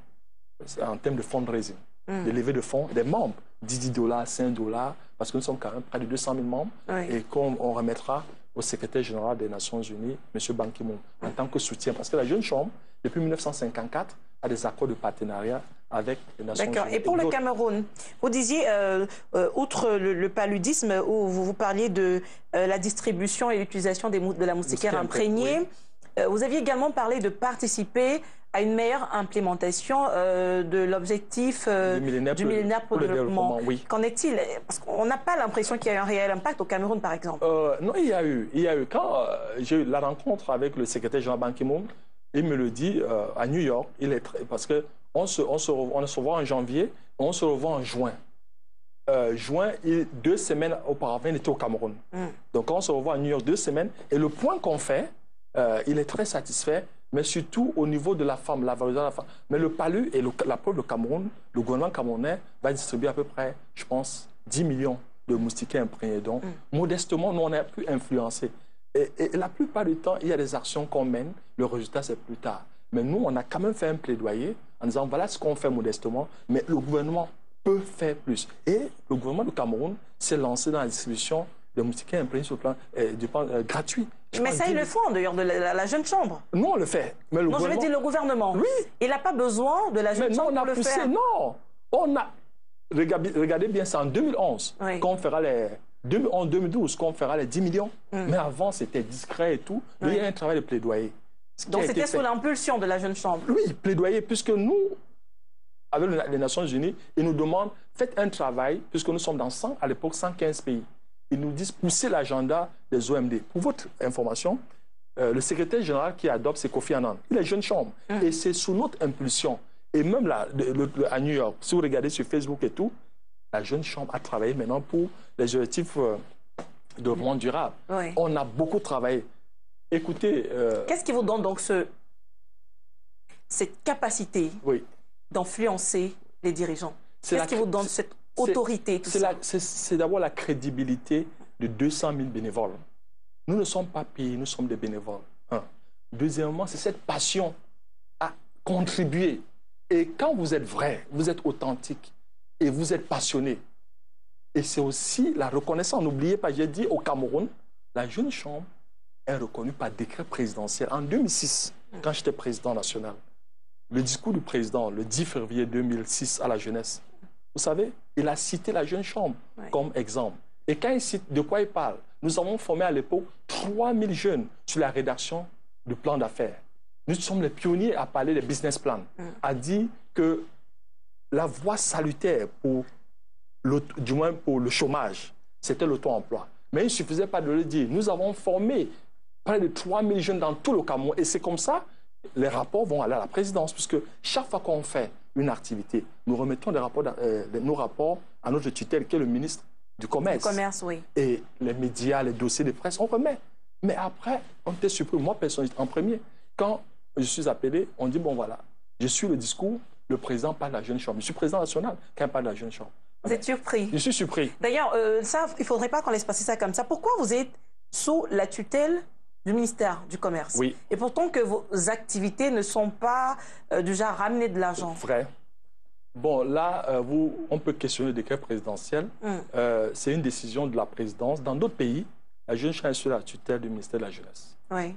en termes de fundraising, Mm. de levée de fonds des membres, 10 dollars, 5 dollars, parce que nous sommes quand même près de 200 000 membres Oui. et qu'on on remettra au secrétaire général des Nations Unies, M. Ban Ki-moon, en tant que soutien. Parce que la Jeune Chambre, depuis 1954, a des accords de partenariat avec les Nations Unies. D'accord. Et pour le Cameroun, vous disiez, euh, euh, outre le, le paludisme, où vous, vous parliez de euh, la distribution et l'utilisation de la moustiquaire Moustiquaire, imprégnée, oui. Euh, vous aviez également parlé de participer à une meilleure implémentation euh, de l'objectif euh, du millénaire, du millénaire pour, le développement. Oui. Qu'en est-il? Parce qu'on n'a pas l'impression qu'il y a eu un réel impact au Cameroun, par exemple. Euh, non, il y a eu. Il y a eu. Quand j'ai eu la rencontre avec le secrétaire général Ban Ki-moon, il me le dit à New York, il est très- parce que on se, on se, on se voit en janvier, on se revoit en juin. Juin, il- deux semaines auparavant, il était au Cameroun. Mm. Donc, on se revoit à New York deux semaines, et le point qu'on fait, euh, il est très satisfait, mais surtout au niveau de la femme, la valorisation de la femme. Mais le palu et le, la preuve, le Cameroun, le gouvernement camerounais va distribuer à peu près, je pense, 10 millions de moustiquaires imprégnés. Donc, modestement, nous, on a pu influencer. Et, et la plupart du temps, il y a des actions qu'on mène, le résultat, c'est plus tard. Mais nous, on a quand même fait un plaidoyer en disant, voilà ce qu'on fait modestement, mais le gouvernement peut faire plus. Et le gouvernement du Cameroun s'est lancé dans la distribution des moustiquaires imprégnés sur le plan, euh, du plan euh, gratuit. Mais ça, 10 ils le 000. font, d'ailleurs, de la, la- la jeune chambre. Nous, on le fait. Mais le Non, je veux dire le gouvernement. Oui. Il n'a pas besoin de la Mais jeune nous, chambre on a le poussé. faire. Non, on a. Regardez, regardez bien, c'est en 2011 Oui. qu'on fera les. 2000 En 2012, qu'on fera les 10 millions. Mais avant, c'était discret et tout. Mais Il y a un travail de plaidoyer. Donc c'était sous l'impulsion de la jeune chambre. Oui, plaidoyer, puisque nous, avec le- les Nations Unies, ils nous demandent, faites un travail, puisque nous sommes dans 100, à l'époque 115 pays. Ils nous disent, poussez l'agenda des OMD. Pour votre information, euh, le secrétaire général qui adopte, c'est Kofi Annan. Il est jeune chambre. Et c'est sous notre impulsion. Et même là, le- le- le- à New York, si vous regardez sur Facebook et tout, la jeune chambre a travaillé maintenant pour les objectifs euh, de développement durable. Oui. On a beaucoup travaillé. Écoutez, euh, Qu'est-ce qui vous donne donc ce, cette capacité oui. d'influencer les dirigeants? Qu'est-ce qui vous donne cette autorité tout C'est ça la- C'est c'est d'abord la crédibilité de 200 000 bénévoles. Nous ne sommes pas payés, nous sommes des bénévoles. Un. Deuxièmement, c'est cette passion à contribuer. Et quand vous êtes vrai, vous êtes authentique et vous êtes passionné. Et c'est aussi la reconnaissance. N'oubliez pas, j'ai dit au Cameroun, la jeune chambre est reconnue par décret présidentiel en 2006, quand j'étais président national. Le discours du président, le 10 février 2006 à la jeunesse, vous savez, il a cité la jeune chambre Ouais. comme exemple. Et quand il cite de quoi il parle, nous avons formé à l'époque 3000 jeunes sur la rédaction du plan d'affaires. Nous sommes les pionniers à parler des business plans, à dire que la voie salutaire pour, du moins pour le chômage, c'était l'auto-emploi. Mais il ne suffisait pas de le dire. Nous avons formé près de 3000 jeunes dans tout le Cameroun. Et c'est comme ça, les rapports vont aller à la présidence, puisque chaque fois qu'on fait une activité, nous remettons des rapports, d'a- euh, nos rapports à notre tutelle, qui est le ministre du Commerce. Commerce, oui. Et les médias, les dossiers de presse, on remet. Mais après, on était surpris. Moi, personnellement, en premier, quand je suis appelé, on dit, bon voilà, je suis le discours, le président parle de la jeune chambre. Je suis président national quand il parle de la jeune chambre. Vous êtes surpris. Je suis surpris. D'ailleurs, euh, ça, il ne faudrait pas qu'on laisse passer ça comme ça. Pourquoi vous êtes sous la tutelle du ministère du Commerce Oui. Et pourtant que vos activités ne sont pas euh, genre ramener de l'argent. Vrai. Bon, là, euh, vous, on peut questionner le décret présidentiel. Mm. Euh, c'est une décision de la présidence. Dans d'autres pays, la jeune chambre est sous la tutelle du ministère de la Jeunesse. Oui.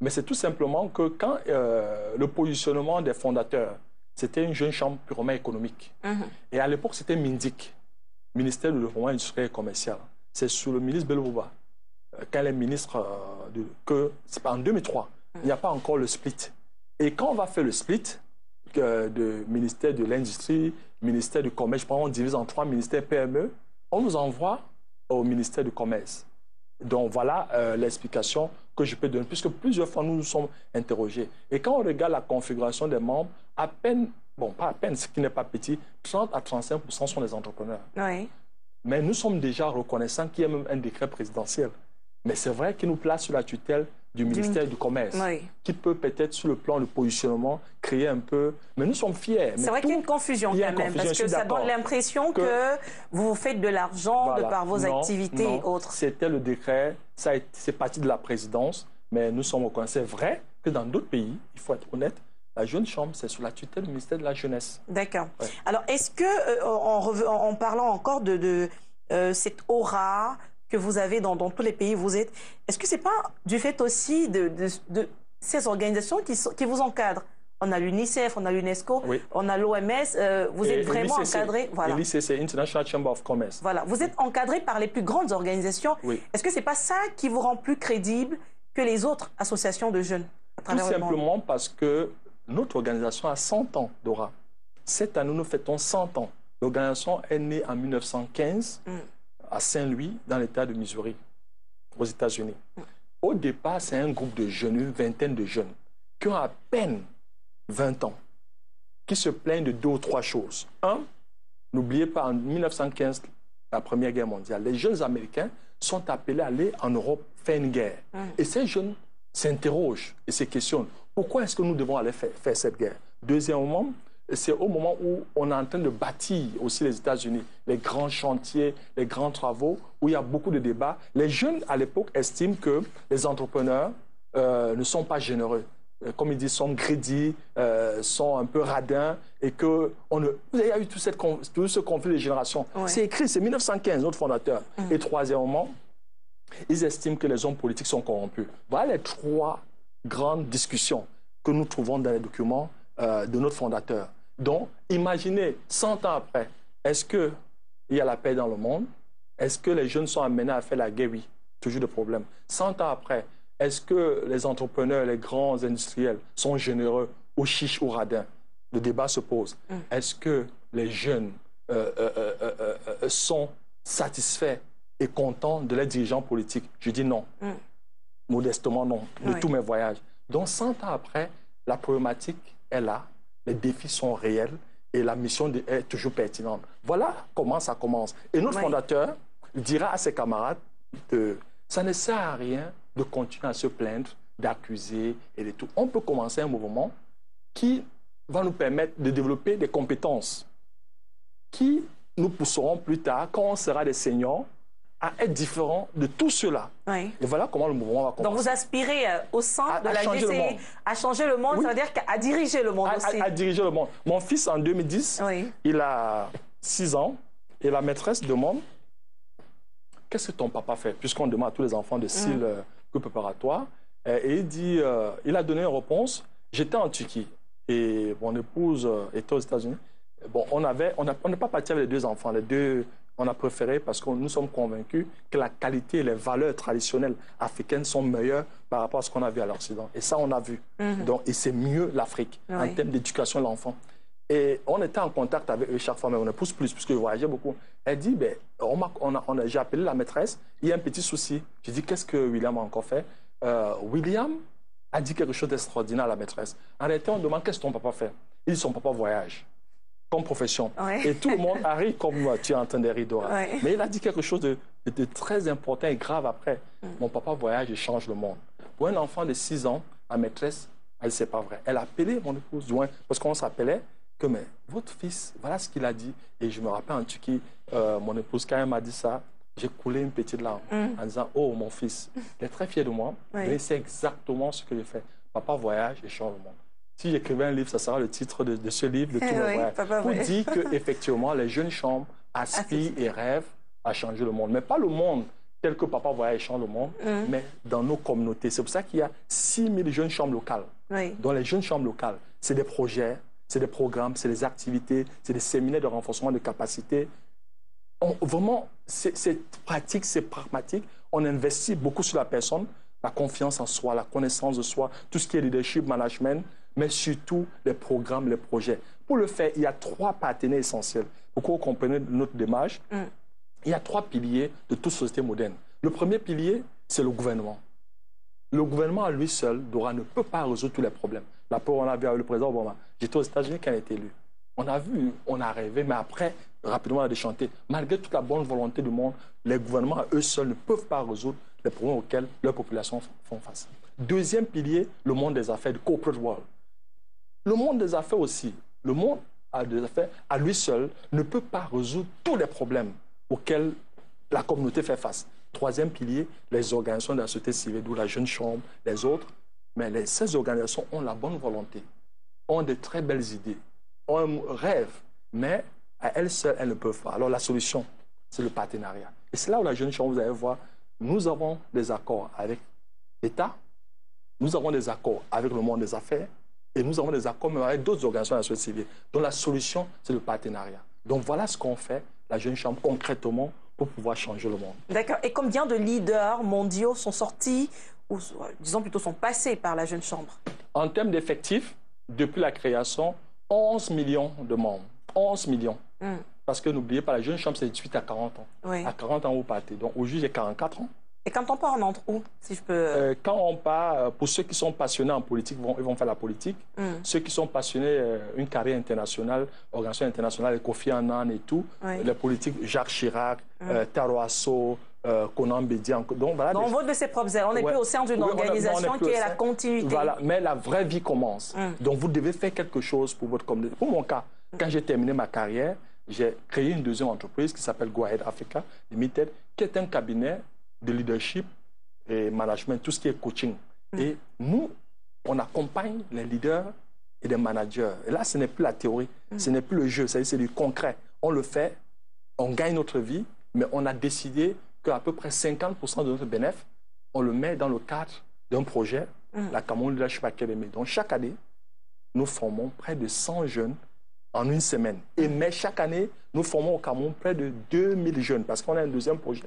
Mais c'est tout simplement que quand le positionnement des fondateurs, c'était une jeune chambre purement économique. Mhm. Et à l'époque, c'était MINDIC, ministère du développement industriel et commercial. C'est sous le ministre Belouba, euh, quand elle est ministre, euh, de, que c'est pas en 2003. Il n'y a pas encore le split. Et quand on va faire le split, euh, de ministère de l'Industrie, ministère du Commerce, je pense on divise en trois ministères PME, on nous envoie au ministère du Commerce. Donc voilà euh, l'explication que je peux donner, puisque plusieurs fois nous nous sommes interrogés. Et quand on regarde la configuration des membres, à peine bon, pas à peine, ce qui n'est pas petit, 30 à 35% sont des entrepreneurs. Oui. Mais nous sommes déjà reconnaissants qu'il y a même un décret présidentiel. Mais c'est vrai qu'il nous place sur la tutelle du ministère du, Commerce, qui peut peut-être sur le plan de positionnement créer un peu... Mais nous sommes fiers. C'est vrai qu'il y a une confusion quand même, parce que ça donne l'impression que, vous faites de l'argent de par vos activités et autres. C'était le décret, c'est parti de la présidence, mais nous sommes reconnaissants. C'est vrai que dans d'autres pays, il faut être honnête, la jeune chambre, c'est sous la tutelle du ministère de la Jeunesse. D'accord. Alors, est-ce que, euh, en, parlant encore de, euh, cette aura que vous avez dans, tous les pays où vous êtes, est-ce que ce n'est pas du fait aussi de, ces organisations qui, qui vous encadrent? On a l'UNICEF, on a l'UNESCO, on a l'OMS. Euh, vous êtes vraiment encadré. Voilà. L'ICC, International Chamber of Commerce. Voilà. Vous êtes encadré par les plus grandes organisations. Est-ce que ce n'est pas ça qui vous rend plus crédible que les autres associations de jeunes Tout simplement parce que notre organisation a 100 ans d'aura. Cette année, nous fêtons 100 ans. L'organisation est née en 1915 mm. À Saint-Louis, dans l'État de Missouri, aux États-Unis. Au départ, c'est un groupe de jeunes, une vingtaine de jeunes, qui ont à peine 20 ans, qui se plaignent de deux ou trois choses. Un, n'oubliez pas, en 1915, la Première Guerre mondiale, les jeunes Américains sont appelés à aller en Europe faire une guerre. Mm. Et ces jeunes s'interrogent et se questionnent. Pourquoi est-ce que nous devons aller faire, cette guerre? Deuxièmement, c'est au moment où on est en train de bâtir aussi les États-Unis, les grands chantiers, les grands travaux, où il y a beaucoup de débats. Les jeunes, à l'époque, estiment que les entrepreneurs euh, ne sont pas généreux. Euh, comme ils disent, sont greedy, euh, sont un peu radins, et que on ne... il y a eu tout, cette, tout ce conflit de génération. C'est écrit, c'est 1915, notre fondateur. Mm. Et troisièmement, ils estiment que les hommes politiques sont corrompus. Voilà les trois grande discussion que nous trouvons dans les documents euh, de notre fondateur. Donc, imaginez, 100 ans après, est-ce qu'il y a la paix dans le monde? Est-ce que les jeunes sont amenés à faire la guerre? Oui, toujours de problèmes. 100 ans après, est-ce que les entrepreneurs, les grands industriels sont généreux ou chiches ou radins Le débat se pose. Mm. Est-ce que les jeunes euh, euh, sont satisfaits et contents de leurs dirigeants politiques? Je dis non. Mm. Modestement, non, de tous mes voyages. Donc, 100 ans après, la problématique est là, les défis sont réels et la mission est toujours pertinente. Voilà comment ça commence. Et notre fondateur dira à ses camarades que ça ne sert à rien de continuer à se plaindre, d'accuser et de tout. On peut commencer un mouvement qui va nous permettre de développer des compétences qui nous pousseront plus tard, quand on sera des seniors, à être différent de tout cela. Et voilà comment le mouvement va commencer. Donc vous aspirez euh, au sein de la GCI à changer le monde, ça veut dire qu'à diriger le monde aussi. À, diriger le monde. Mon fils, en 2010, il a 6 ans et la maîtresse demande Qu'est-ce que ton papa fait? Puisqu'on demande à tous les enfants de style mm. euh, préparatoire. Et il dit euh, Il a donné une réponse J'étais en Turquie et mon épouse était aux États-Unis. Bon, on avait, on n'est pas parti avec les deux enfants, les deux on a préféré parce que nous sommes convaincus que la qualité et les valeurs traditionnelles africaines sont meilleures par rapport à ce qu'on a vu à l'Occident. Et ça, on a vu. Mhm. Donc, et c'est mieux l'Afrique en termes d'éducation de l'enfant. Et on était en contact avec eux chaque fois, mais on ne pousse plus, puisque je voyageais beaucoup. Elle dit, ben, on on a, j'ai appelé la maîtresse, il y a un petit souci. J'ai dit, qu'est-ce que William a encore fait? Euh, William a dit quelque chose d'extraordinaire à la maîtresse. En réalité, on demande, qu'est-ce que ton papa fait? Il dit, son papa voyage profession. Et tout le monde <laughs> arrive comme moi, tu entends des rideaux. Mais il a dit quelque chose de, très important et grave après. Mm. Mon papa voyage et change le monde. Pour un enfant de 6 ans, la maîtresse, elle c'est pas vrai. Elle a appelé mon épouse Douin parce qu'on s'appelait que mais votre fils, voilà ce qu'il a dit. Et je me rappelle en Turquie, euh, mon épouse quand elle m'a dit ça, j'ai coulé une petite larme mm. en disant oh mon fils, il est très fier de moi, mais c'est exactement ce que je fais. Papa voyage et change le monde. Si j'écrivais un livre, ça sera le titre de, ce livre, de tout le Pour dire qu'effectivement, <laughs> les jeunes chambres aspirent et rêvent à changer le monde. Mais pas le monde tel que Papa Voyage change le monde, mm. mais dans nos communautés. C'est pour ça qu'il y a 6 000 jeunes chambres locales. Dans les jeunes chambres locales, c'est des projets, c'est des programmes, c'est des activités, c'est des séminaires de renforcement de capacités. vraiment, c'est pratique, c'est pragmatique. On investit beaucoup sur la personne, la confiance en soi, la connaissance de soi, tout ce qui est leadership, management, mais surtout les programmes, les projets. Pour le faire, il y a trois partenaires essentiels. Pour que vous compreniez notre démarche, mm. il y a trois piliers de toute société moderne. Le premier pilier, c'est le gouvernement. Le gouvernement à lui seul, Dora, ne peut pas résoudre tous les problèmes. La preuve, on a vu avec le président Obama. J'étais aux États-Unis quand il a été élu. On a vu, on a rêvé, mais après, rapidement, on a déchanté. Malgré toute la bonne volonté du monde, les gouvernements, eux seuls, ne peuvent pas résoudre les problèmes auxquels leurs populations font face. Deuxième pilier, le monde des affaires, le corporate world. Le monde des affaires aussi, le monde des affaires, à lui seul, ne peut pas résoudre tous les problèmes auxquels la communauté fait face. Troisième pilier, les organisations de la société civile, d'où la Jeune Chambre, les autres. Mais ces organisations ont la bonne volonté, ont de très belles idées, ont un rêve, mais à elles seules, elles ne peuvent pas. Alors la solution, c'est le partenariat. Et c'est là où la Jeune Chambre, vous allez voir, nous avons des accords avec l'État, nous avons des accords avec le monde des affaires, et nous avons des accords même avec d'autres organisations de la société civile. Donc la solution, c'est le partenariat. Donc voilà ce qu'on fait, la Jeune Chambre, concrètement, pour pouvoir changer le monde. D'accord. Et combien de leaders mondiaux sont sortis, ou disons plutôt sont passés par la Jeune Chambre? En termes d'effectifs, depuis la création, 11 millions de membres. 11 millions. Hmm. Parce que n'oubliez pas, la Jeune Chambre, c'est 18 à 40 ans. À 40 ans, vous partez. Donc aujourd'hui, j'ai 44 ans. Et quand on part, on entre où, si je peux... Euh, quand on part, euh, pour ceux qui sont passionnés en politique, ils vont faire la politique. Hmm. Ceux qui sont passionnés, euh, une carrière internationale, organisation internationale, Kofi Annan et tout, les politiques, Jacques Chirac, mm. Taro Asso, Conan Bédian. Donc, voilà, Donc on vote de ses propres ailes. On n'est plus au sein d'une organisation qui est la continuité. Voilà, mais la vraie vie commence. Hmm. Donc vous devez faire quelque chose pour votre communauté. Pour mon cas, quand j'ai terminé ma carrière, j'ai créé une deuxième entreprise qui s'appelle Go Ahead Africa Limited, qui est un cabinet de leadership et management, tout ce qui est coaching. Mm. Et nous, on accompagne les leaders et les managers. Et là, ce n'est plus la théorie, mm. ce n'est plus le jeu, c'est du concret. On le fait, on gagne notre vie, mais on a décidé qu'à peu près 50% de notre bénéfice, on le met dans le cadre d'un projet, mm. la Cameroun Leadership Academy. Donc, chaque année, nous formons près de 100 jeunes en une semaine. Et mais chaque année, nous formons au Cameroun près de 2000 jeunes parce qu'on a un deuxième projet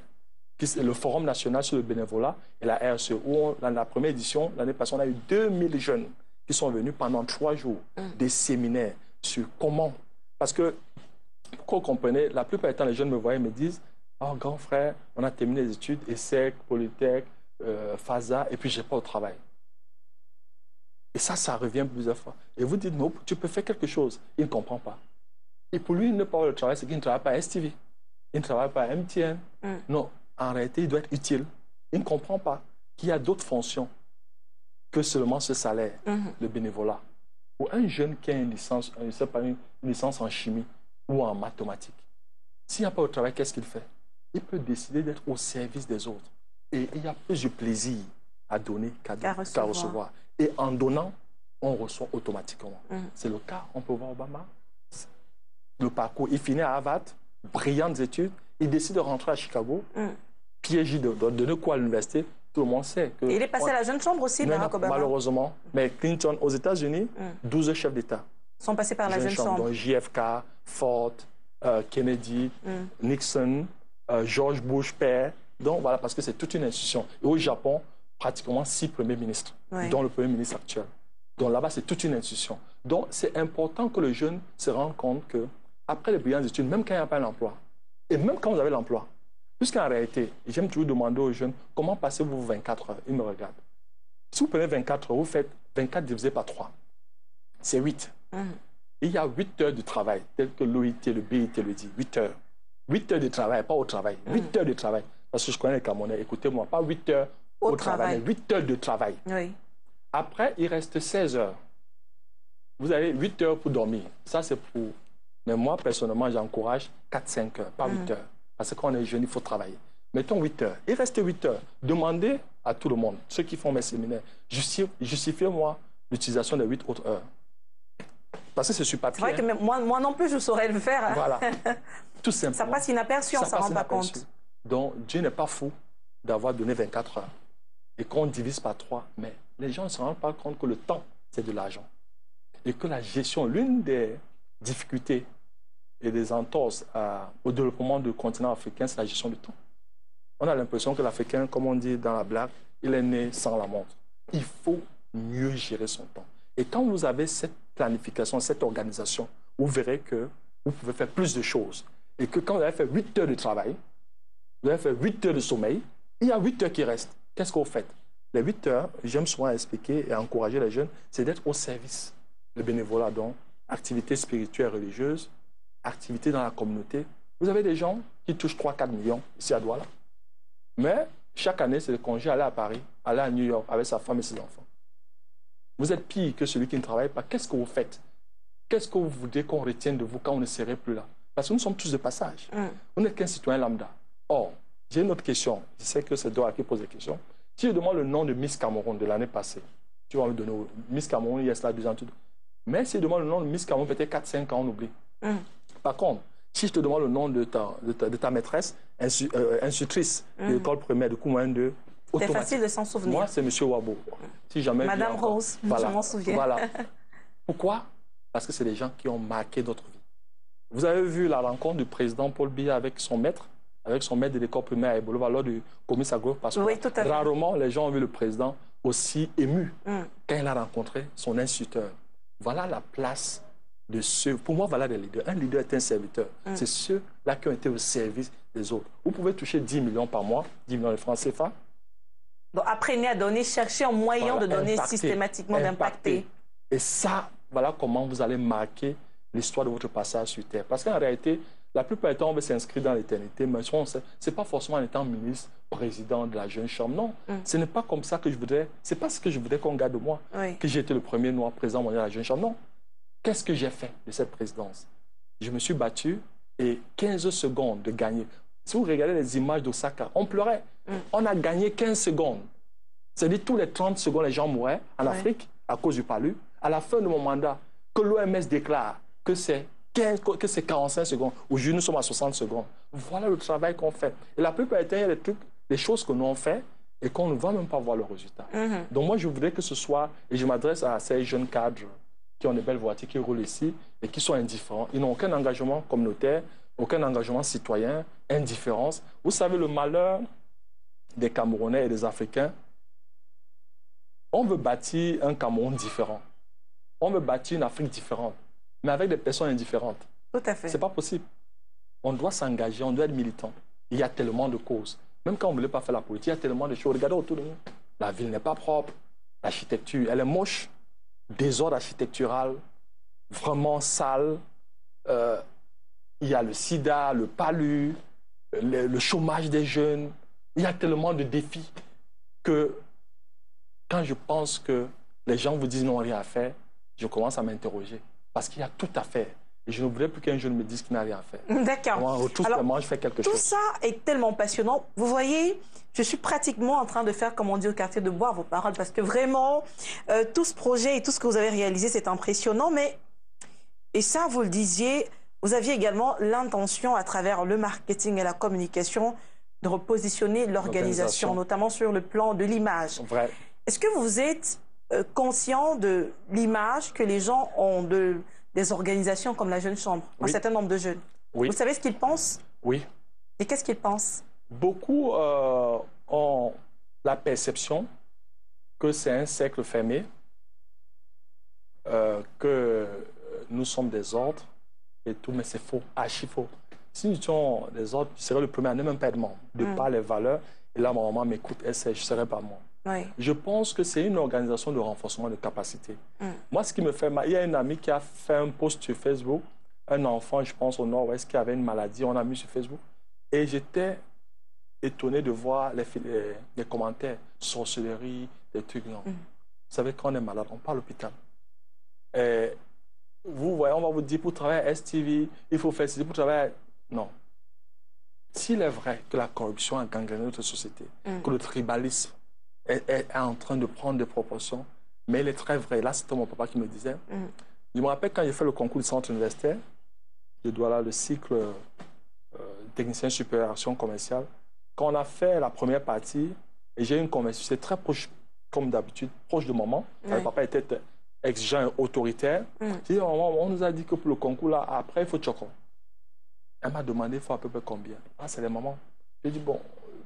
le Forum national sur le bénévolat et la RSE, où dans la première édition, l'année passée, on a eu 2000 jeunes qui sont venus pendant trois jours, mm. des séminaires sur comment. Parce que, pour vous comprenez, la plupart du temps, les jeunes me voient et me disent Oh, grand frère, on a terminé les études, ESSEC, Polytech, euh, FASA, et puis je n'ai pas au travail. Et ça, ça revient plusieurs fois. Et vous dites Non, tu peux faire quelque chose. Il ne comprend pas. Et pour lui, ne pas avoir le travail, c'est qu'il ne travaille pas à STV. Il ne travaille pas à MTN. Mm. Non, en réalité, il doit être utile. Il ne comprend pas qu'il y a d'autres fonctions que seulement ce salaire, mhm. le bénévolat. Ou un jeune qui a une licence, euh, pas, une licence en chimie ou en mathématiques, s'il n'y a pas de travail, qu'est-ce qu'il fait? Il peut décider d'être au service des autres. Et il y a plus de plaisir à donner qu'à recevoir. Et en donnant, on reçoit automatiquement. Mhm. C'est le cas, on peut voir Obama. Le parcours, il finit à Harvard, brillantes études, il décide de rentrer à Chicago. Mhm piégé de, donner quoi à l'université, tout le monde sait. Que il est passé à la jeune chambre aussi, Barack Obama Malheureusement. Mais Clinton, aux États-Unis, 12 mm. chefs d'État. Sont passés par la jeune, chambre. Donc JFK, Ford, euh, Kennedy, mm. Nixon, euh, George Bush, père. Donc voilà, parce que c'est toute une institution. Et au Japon, pratiquement six premiers ministres, dont le premier ministre actuel. Donc là-bas, c'est toute une institution. Donc c'est important que le jeune se rende compte que après les brillantes études, même quand il n'y a pas d'emploi, et même quand vous avez l'emploi, Puisqu'en réalité, j'aime toujours demander aux jeunes comment passez-vous 24 heures? Ils me regardent. Si vous prenez 24 heures, vous faites 24 divisé par 3. C'est 8. Mm. Il y a 8 heures de travail, tel que l'OIT, le BIT le dit. 8 heures. 8 heures de travail, pas au travail. 8 mm. heures de travail. Parce que je connais les Camerounais. Écoutez-moi, pas 8 heures au, travail, mais 8 heures de travail. Oui. Après, il reste 16 heures. Vous avez 8 heures pour dormir. Ça, c'est pour. Mais moi, personnellement, j'encourage 4-5 heures, pas 8 mm. heures. Parce qu'on est jeune, il faut travailler. Mettons 8 heures. Il reste 8 heures. Demandez à tout le monde, ceux qui font mes séminaires, justifiez-moi l'utilisation des 8 autres heures. Parce que c'est sur papier. C'est vrai que moi, moi, non plus, je saurais le faire. Hein. Voilà. <laughs> Tout simplement. Ça passe inaperçu, on ne s'en rend pas compte. Donc, Dieu n'est pas fou d'avoir donné 24 heures. Et qu'on divise par 3. Mais les gens ne se rendent pas compte que le temps, c'est de l'argent. Et que la gestion, l'une des difficultés et des entorses au développement du continent africain, c'est la gestion du temps. On a l'impression que l'Africain, comme on dit dans la blague, il est né sans la montre. Il faut mieux gérer son temps. Et quand vous avez cette planification, cette organisation, vous verrez que vous pouvez faire plus de choses. Et que quand vous avez fait 8 heures de travail, vous avez fait 8 heures de sommeil, il y a 8 heures qui restent. Qu'est-ce que vous faites? Les 8 heures, j'aime souvent expliquer et encourager les jeunes, c'est d'être au service. Le bénévolat, donc, activité spirituelle religieuse, activité dans la communauté. Vous avez des gens qui touchent 3-4 millions ici à Douala. Mais chaque année, c'est le congé, aller à Paris, aller à New York avec sa femme et ses enfants. Vous êtes pire que celui qui ne travaille pas. Qu'est-ce que vous faites? Qu'est-ce que vous voudrez qu'on retienne de vous quand on ne serait plus là? Parce que nous sommes tous de passage. Mm. Vous n'êtes qu'un citoyen lambda. Or, j'ai une autre question. Je sais que c'est Dora qui pose des questions. Si je demande le nom de Miss Cameroun de l'année passée, tu vas me donner Miss Cameroun, il y a cela deux ans. Mais si je demande le nom de Miss Cameroun, peut-être 4-5 ans, on oublie. Mm. Par contre, si je te demande le nom de ta, de ta, de ta maîtresse, insu, euh, institutrice de l'école primaire de Koumouen 2, C'est facile de s'en souvenir. Moi, c'est M. Wabo. Si jamais Madame encore. Rose, je m'en souviens. Voilà. <laughs> Pourquoi? Parce que c'est des gens qui ont marqué notre vie. Vous avez vu la rencontre du président Paul Biya avec son maître, avec son maître de l'école primaire à Ebolo, lors du comité agro parce que Oui, rarement les gens ont vu le président aussi ému Mm. quand il a rencontré son instituteur. Voilà la place de ceux. Pour moi, voilà des leaders. Un leader est un serviteur. Mm. C'est ceux-là qui ont été au service des autres. Vous pouvez toucher 10 millions par mois, 10 millions de francs CFA. Donc, apprenez à donner, cherchez un moyen Voilà, de donner impacter, systématiquement, d'impacter. Et ça, voilà comment vous allez marquer l'histoire de votre passage sur Terre. Parce qu'en réalité, la plupart du temps, on veut s'inscrire dans l'éternité, mais ce n'est pas forcément en étant ministre, président de la jeune chambre. Non, Mm. ce n'est pas comme ça que je voudrais, c'est pas ce que je voudrais qu'on garde de moi, Oui. que j'ai été le premier noir président de la jeune chambre. Non. Qu'est-ce que j'ai fait de cette présidence? Je me suis battu et 15 secondes de gagner. Si vous regardez les images d'Osaka, on pleurait. Mm. On a gagné 15 secondes. C'est-à-dire tous les 30 secondes, les gens mouraient en Ouais. Afrique à cause du palu. À la fin de mon mandat, que l'OMS déclare que c'est 15 que c'est 45 secondes. Aujourd'hui, nous sommes à 60 secondes. Voilà le travail qu'on fait. Et la plupart du temps, il y a des trucs, des choses que nous on fait et qu'on ne va même pas voir le résultat. Mhm. Donc moi, je voudrais que ce soit, et je m'adresse à ces jeunes cadres qui ont des belles voitures, qui roulent ici et qui sont indifférents. Ils n'ont aucun engagement communautaire, aucun engagement citoyen, indifférence. Vous savez, le malheur des Camerounais et des Africains, on veut bâtir un Cameroun différent. On veut bâtir une Afrique différente, mais avec des personnes indifférentes. Tout à fait. C'est pas possible. On doit s'engager, on doit être militant. Il y a tellement de causes. Même quand on ne voulait pas faire la politique, il y a tellement de choses. Regardez autour de nous. La ville n'est pas propre. L'architecture, elle est moche. Désordre architectural, vraiment sale. Euh, il y a le sida, le palu, le, le chômage des jeunes. Il y a tellement de défis que quand je pense que les gens vous disent non rien à faire, je commence à m'interroger. Parce qu'il y a tout à faire. Et je ne voudrais plus qu'un jeune me dise qu'il n'a rien à faire. <laughs> D'accord. Moi, Alors, manches, je fais quelque Tout chose. ça est tellement passionnant. Vous voyez, je suis pratiquement en train de faire, comme on dit au quartier, de boire vos paroles, parce que vraiment, euh, tout ce projet et tout ce que vous avez réalisé, c'est impressionnant. Mais, et ça, vous le disiez, vous aviez également l'intention, à travers le marketing et la communication, de repositionner l'organisation, L'organisation. notamment sur le plan de l'image. Vrai. Est-ce que vous êtes euh, conscient de l'image que les gens ont de, des organisations comme la Jeune Chambre, un certain nombre de jeunes Oui. Vous savez ce qu'ils pensent? Oui. Et qu'est-ce qu'ils pensent? Beaucoup euh, ont la perception que c'est un cercle fermé, euh, que nous sommes des ordres et tout, mais c'est faux, archi faux. Si nous étions des ordres, je serais le premier à ne même pas être membre, de Mm. par les valeurs. Et là, ma maman m'écoute, elle sait, je ne serais pas membre. Oui. Je pense que c'est une organisation de renforcement de capacité. Mm. Moi, ce qui me fait mal, il y a une amie qui a fait un post sur Facebook, un enfant, je pense, au nord-ouest, qui avait une maladie, on a mis sur Facebook. Et j'étais étonné de voir les, fi- les- les commentaires, sorcellerie, des trucs. Non. Mm. Vous savez, quand on est malade, on part à l'hôpital. Et vous voyez, on va vous dire, pour travailler à STV, il faut faire ceci, pour travailler. à- Non. S'il est vrai que la corruption a gangréné notre société, Mm. que le tribalisme est, est- en train de prendre des proportions, mais il est très vrai. Là, c'était mon papa qui me disait. Mm. Je me rappelle quand j'ai fait le concours du centre universitaire, je dois là le cycle euh, technicien supérieur action commerciale. Quand on a fait la première partie, et j'ai eu une conversation, c'est très proche, comme d'habitude, proche de maman. Le papa était exigeant et autoritaire. Mm. J'ai dit, maman, on nous a dit que pour le concours, là, après, il faut choco. Elle m'a demandé, il faut à peu près combien? Ah, c'est les mamans. J'ai dit, bon,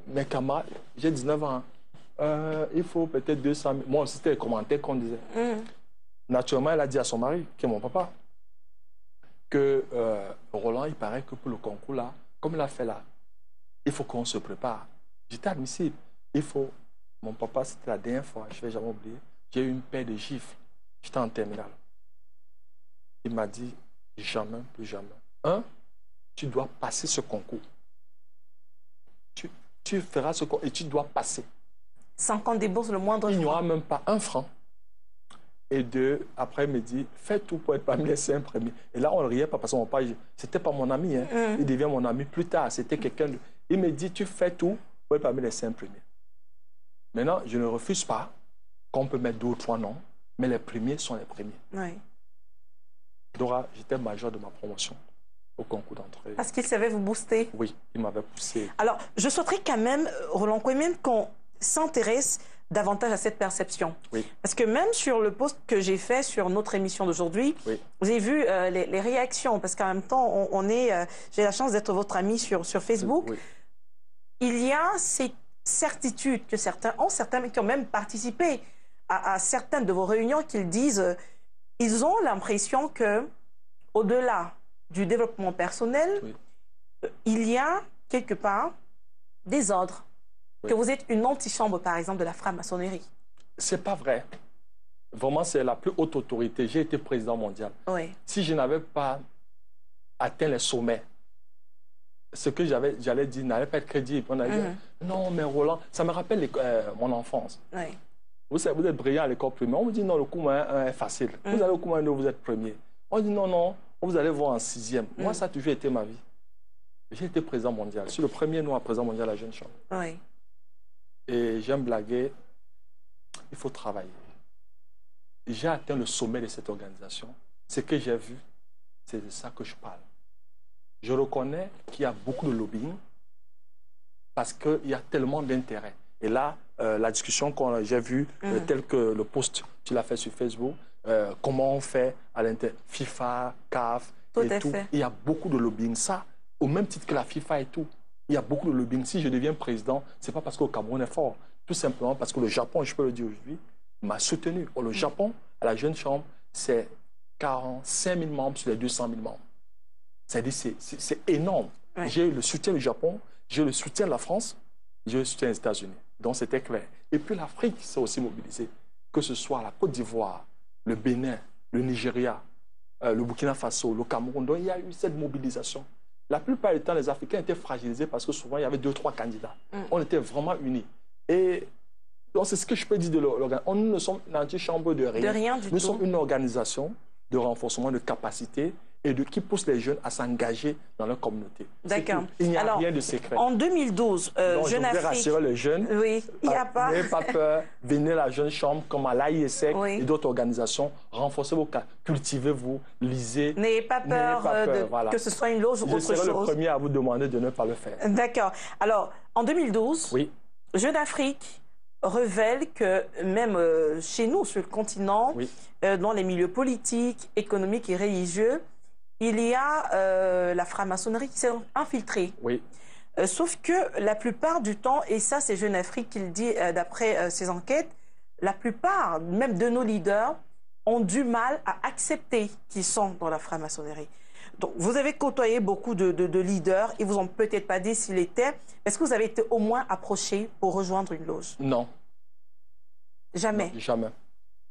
mes camarades, j'ai 19 ans, hein. Euh, il faut peut-être 200 000. Moi aussi, c'était les commentaires qu'on disait. Mm. Naturellement, elle a dit à son mari, qui est mon papa, que euh, Roland, il paraît que pour le concours là, comme il a fait là, il faut qu'on se prépare. J'étais admissible. Il faut. Mon papa, c'était la dernière fois, je ne vais jamais oublier, j'ai eu une paire de gifles. J'étais en terminale. Il m'a dit, jamais, plus jamais. Un, tu dois passer ce concours. Tu, tu feras ce concours et tu dois passer. Sans qu'on débourse le moindre Il n'y aura même pas un franc. Et deux, après, il me dit, fais tout pour être parmi les cinq premiers. Et là, on ne riait pas parce qu'on pas. C'était pas mon ami. Hein. Mm. Il devient mon ami plus tard. C'était quelqu'un. de- Il me dit, tu fais tout pour être parmi les cinq premiers. Maintenant, je ne refuse pas qu'on peut mettre deux ou trois noms, mais les premiers sont les premiers. Oui. Dora, j'étais major de ma promotion au concours d'entrée. Parce qu'il savait vous booster. Oui, il m'avait poussé. Alors, je souhaiterais quand même, euh, Roland Kouemen, qu'on s'intéresse davantage à cette perception. Oui. Parce que même sur le post que j'ai fait sur notre émission d'aujourd'hui, Oui. j'ai vu euh, les, les réactions. Parce qu'en même temps, on, on est, euh, j'ai la chance d'être votre ami sur, sur Facebook. Oui. Il y a cette certitude que certains ont, certains qui ont même participé à, à certaines de vos réunions, qu'ils disent, euh, ils ont l'impression que, au-delà du développement personnel, il y a quelque part des ordres. Oui. Que vous êtes une antichambre, par exemple, de la franc-maçonnerie. C'est pas vrai. Vraiment, c'est la plus haute autorité. J'ai été président mondial. Oui. si je n'avais pas atteint les sommets, ce que j'allais dire n'allait pas être crédible. On allait dire, non, mais Roland, ça me rappelle euh, mon enfance. Oui. Vous, savez, vous êtes brillant à l'école primaire. On vous dit, non, le cours 1 est facile. Vous allez au cours 1, vous êtes premier. On dit, non, non, vous allez voir en sixième. Moi, ça a toujours été ma vie. J'ai été président mondial. Je suis le premier noir président mondial à la Jeune Chambre. Oui. Et j'aime blaguer. Il faut travailler. J'ai atteint le sommet de cette organisation. Ce que j'ai vu, c'est de ça que je parle. Je reconnais qu'il y a beaucoup de lobbying parce qu'il y a tellement d'intérêts. Et là, euh, la discussion que j'ai vue, euh, tel que le post, tu l'as fait sur Facebook, euh, comment on fait à l'intérieur, FIFA, CAF, Tout et tout. fait. Il y a beaucoup de lobbying. Ça, au même titre que la FIFA et tout, il y a beaucoup de lobbying. Si je deviens président, c'est pas parce que le Cameroun est fort, tout simplement parce que le Japon, je peux le dire aujourd'hui, m'a soutenu. Le Japon, à la Jeune Chambre, c'est 45 000 membres sur les 200 000 membres. C'est-à-dire, c'est- c'est c'est énorme. Ouais. J'ai eu le soutien du Japon, j'ai eu le soutien de la France, j'ai eu le soutien des États-Unis. Donc, c'était clair. Et puis, l'Afrique s'est aussi mobilisée, que ce soit la Côte d'Ivoire, le Bénin, le Nigeria, euh, le Burkina Faso, le Cameroun. Donc, il y a eu cette mobilisation. La plupart du temps, les Africains étaient fragilisés parce que souvent, il y avait deux, trois candidats. On était vraiment unis. Et donc, c'est ce que je peux dire de l'organisation. On ne sommes l'antichambre de rien. De rien du Nous tout. sommes une organisation de renforcement de capacité et de, qui pousse les jeunes à s'engager dans leur communauté. D'accord. Il n'y a Alors, rien de secret. En 2012, euh, Donc, je Jeune voudrais Afrique. rassurer les jeunes. Oui, il n'y a Ah, pas. N'ayez pas peur, <laughs> venez à la Jeune Chambre comme à l'AISEC Oui. et d'autres organisations. Renforcez vos cas, cultivez-vous, lisez. N'ayez pas peur, pas euh, peur, de- voilà. que ce soit une loge ou Je autre serai le chose. premier à vous demander de ne pas le faire. D'accord. Alors, en 2012, Oui, Jeune Afrique révèle que même euh, chez nous, sur le continent, oui, euh, dans les milieux politiques, économiques et religieux, il y a euh, la franc-maçonnerie qui s'est infiltrée. oui. Euh, sauf que la plupart du temps, et ça c'est Jeune Afrique qui le dit euh, d'après ses enquêtes, la plupart même de nos leaders ont du mal à accepter qu'ils sont dans la franc-maçonnerie. Donc vous avez côtoyé beaucoup de, de- de leaders, ils vous ont peut-être pas dit s'il était. Est-ce que vous avez été au moins approché pour rejoindre une loge? Non, Jamais. jamais.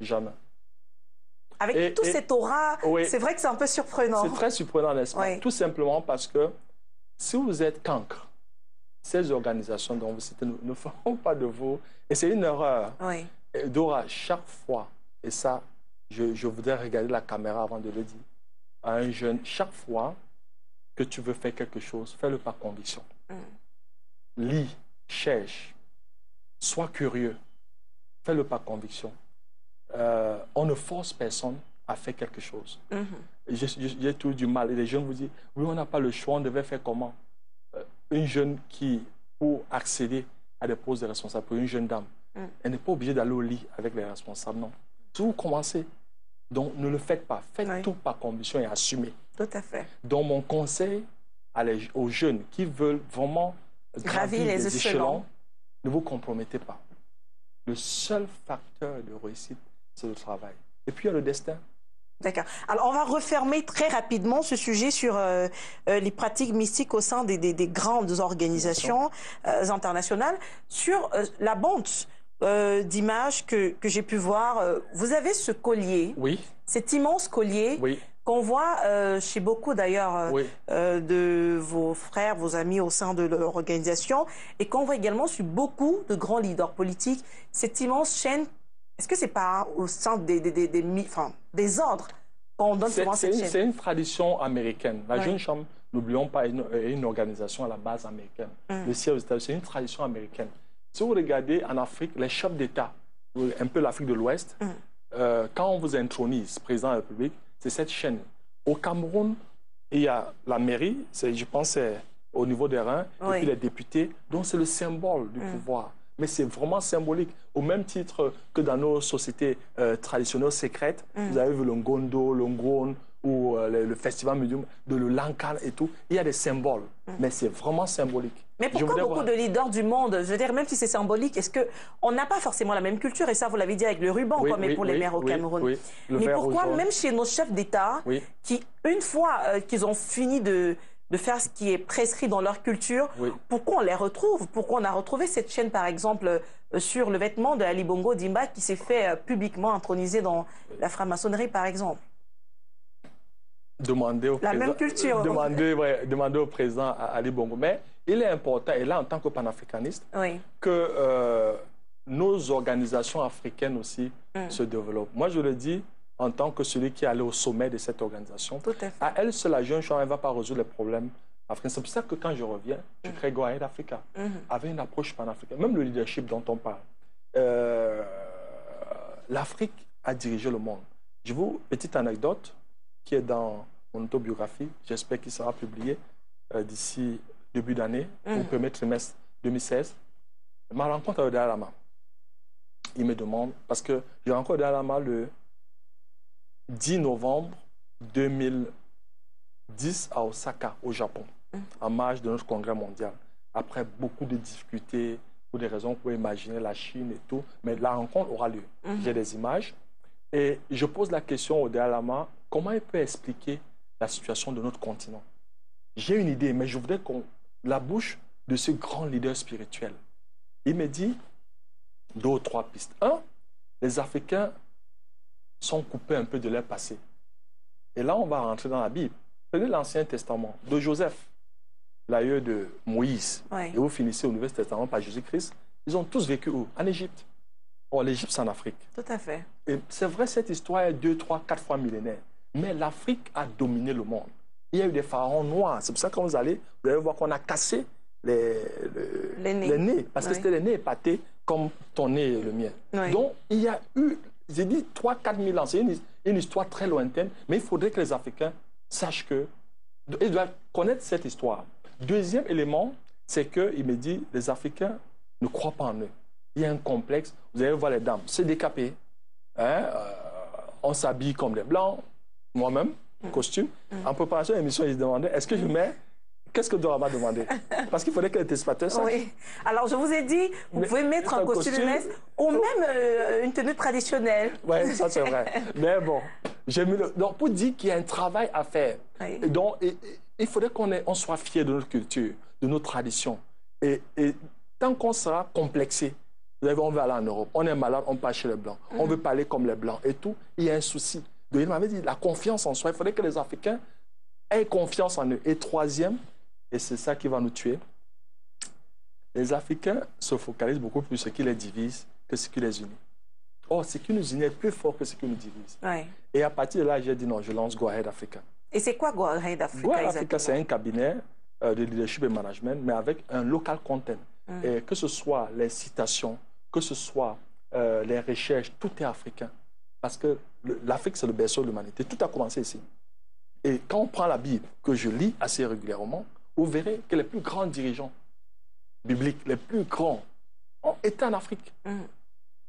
Jamais. Avec Et- tout et- cet aura, Oui. c'est vrai que c'est un peu surprenant. C'est très surprenant, n'est-ce pas? Oui. Tout simplement parce que si vous êtes cancre, ces organisations dont vous citez ne, feront pas de vous. Et c'est une erreur. Oui. Dora, chaque fois, et ça, je, je voudrais regarder la caméra avant de le dire, à un jeune, chaque fois que tu veux faire quelque chose, fais-le par conviction. Lis, cherche, sois curieux, fais-le par conviction. Euh, on ne force personne à faire quelque chose. Mhm. J'ai tout du mal. Et les jeunes vous disent, oui, on n'a pas le choix, on devait faire comment? Euh, Une jeune qui, pour accéder à des postes de responsable, pour une jeune dame, Mm. elle n'est pas obligée d'aller au lit avec les responsables, non. Si vous commencez, donc ne le faites pas. Faites Oui. tout par conviction et assumez. Tout à fait. Donc mon conseil à les- aux jeunes qui veulent vraiment Gravir les échelons. ne vous compromettez pas. Le seul facteur de réussite, c'est le travail. Et puis il y a le destin. D'accord. Alors, on va refermer très rapidement ce sujet sur euh, euh, les pratiques mystiques au sein des, des- des grandes organisations euh, internationales. Sur euh, la bande d'images que, que j'ai pu voir, vous avez ce collier, Oui, cet immense collier oui. qu'on voit chez beaucoup d'ailleurs Oui. de vos frères, vos amis au sein de leur organisation, et qu'on voit également sur beaucoup de grands leaders politiques, cette immense chaîne, est-ce que c'est pas au sein des, des, des, des enfin, des ordres qu'on donne souvent cette une, chaîne? c'est une tradition américaine. La Ouais. Jeune Chambre, n'oublions pas, est une, organisation à la base américaine. Mm. Le siège aux États-Unis, c'est une tradition américaine. Si vous regardez en Afrique, les chefs d'État, un peu l'Afrique de l'Ouest, Mm. euh, quand on vous intronise président de la République, c'est cette chaîne. Au Cameroun, il y a la mairie, je pense c'est au niveau des reins, Oui. et puis les députés. Donc c'est le symbole du Mm. pouvoir. Mais c'est vraiment symbolique. Au même titre que dans nos sociétés euh, traditionnelles secrètes, Mm. vous avez vu le Ngondo, le Ngone ou euh, le, le festival médium de le Lankan et tout. Il y a des symboles, mais c'est vraiment symbolique. Mm. Mais pourquoi beaucoup voir- de leaders du monde, je veux dire, même si c'est symbolique, est-ce que on n'a pas forcément la même culture? Et ça, vous l'avez dit avec le ruban, Oui, quoi, mais oui, pour les maires au Cameroun. Mais pourquoi, même chez nos chefs d'État, qui, une fois euh, qu'ils ont fini de, de faire ce qui est prescrit dans leur culture, Oui. pourquoi on les retrouve? Pourquoi on a retrouvé cette chaîne, par exemple, euh, sur le vêtement de Ali Bongo Dimba, qui s'est fait euh, publiquement introniser dans la franc-maçonnerie, par exemple? Demander au La président, même culture. Demander, ouais, demander au président Ali Bongo. Mais il est important, et là, en tant que panafricaniste, Oui. que euh, nos organisations africaines aussi Mm. se développent. Moi, je le dis en tant que celui qui est allé au sommet de cette organisation. Tout à fait. À elle seule, la jeune elle ne va pas résoudre les problèmes africains. C'est pour ça que quand je reviens, je crée Go Ahead Africa, Mhm. avec une approche panafricaine. Même le leadership dont on parle. Euh, L'Afrique a dirigé le monde. Je vous, petite anecdote qui est dans mon autobiographie, j'espère qu'il sera publié euh, d'ici début d'année, au Mhm. premier trimestre 2016. Ma rencontre avec Dalai Lama, il me demande, parce que j'ai rencontré Dalai Lama le 10 novembre 2010 à Osaka, au Japon, Mhm. en marge de notre congrès mondial. Après beaucoup de difficultés, pour des raisons que vous pouvez imaginer, la Chine et tout, mais la rencontre aura lieu. Mhm. J'ai des images et je pose la question au Dalai Lama, comment il peut expliquer la situation de notre continent? J'ai une idée, mais je voudrais qu'on la bouche de ce grand leader spirituel. Il me dit deux ou trois pistes. Un, les Africains sont coupés un peu de leur passé. Et là, on va rentrer dans la Bible. Prenez l'Ancien Testament de Joseph, l'aïeux de Moïse, et vous finissez au Nouveau Testament par Jésus-Christ. Ils ont tous vécu où? En Égypte. Or, l'Égypte, c'est en Afrique. Tout à fait. Et c'est vrai, cette histoire est deux, trois, quatre fois millénaire. Mais l'Afrique a dominé le monde. Il y a eu des pharaons noirs. C'est pour ça que quand vous allez, vous allez voir qu'on a cassé les, le- Les nez. Parce que c'était les nez épatés comme ton nez et le mien. Oui. Donc, il y a eu, j'ai dit 3 4 000 ans. C'est une, une histoire très lointaine, mais il faudrait que les Africains sachent que. Ils doivent connaître cette histoire. Deuxième élément, c'est qu'il me dit les Africains ne croient pas en eux. Il y a un complexe. Vous allez voir les dames se décaper. Hein, euh, on s'habille comme des blancs. Moi-même, costume. En préparation de l'émission, ils se demandaient est-ce que je mets. Qu'est-ce que Dora m'a demandé? Parce qu'il fallait que les téléspectateurs sachent. Oui. Alors, je vous ai dit, vous Mais- pouvez mettre un costume ou même euh, une tenue traditionnelle. Oui, ça c'est vrai. <laughs> Mais bon, j'ai mis le... Donc, pour dire qu'il y a un travail à faire. Oui. Et donc, et- et- il faudrait qu'on on soit fier de notre culture, de nos traditions. Et, et tant qu'on sera complexé, vous savez, on veut aller en Europe, on est malade, on part chez les Blancs, on veut parler comme les Blancs et tout, il y a un souci. Donc, il m'avait dit la confiance en soi, il faudrait que les Africains aient confiance en eux. Et troisième, et c'est ça qui va nous tuer, les Africains se focalisent beaucoup plus sur ce qui les divise que ce qui les unit. Or, ce qui nous unit est plus fort que ce qui nous divise. Et à partir de là, j'ai dit non, je lance Go Ahead Africa. Et c'est quoi Go Ahead Africa Go Ahead Africa, c'est un cabinet euh, de leadership et management, mais avec un local content. Mm. Et que ce soit les citations, que ce soit euh, les recherches, tout est africain. Parce que l'Afrique, c'est le berceau de l'humanité. Tout a commencé ici. Et quand on prend la Bible, que je lis assez régulièrement, vous verrez que les plus grands dirigeants bibliques, les plus grands, ont été en Afrique. Mm.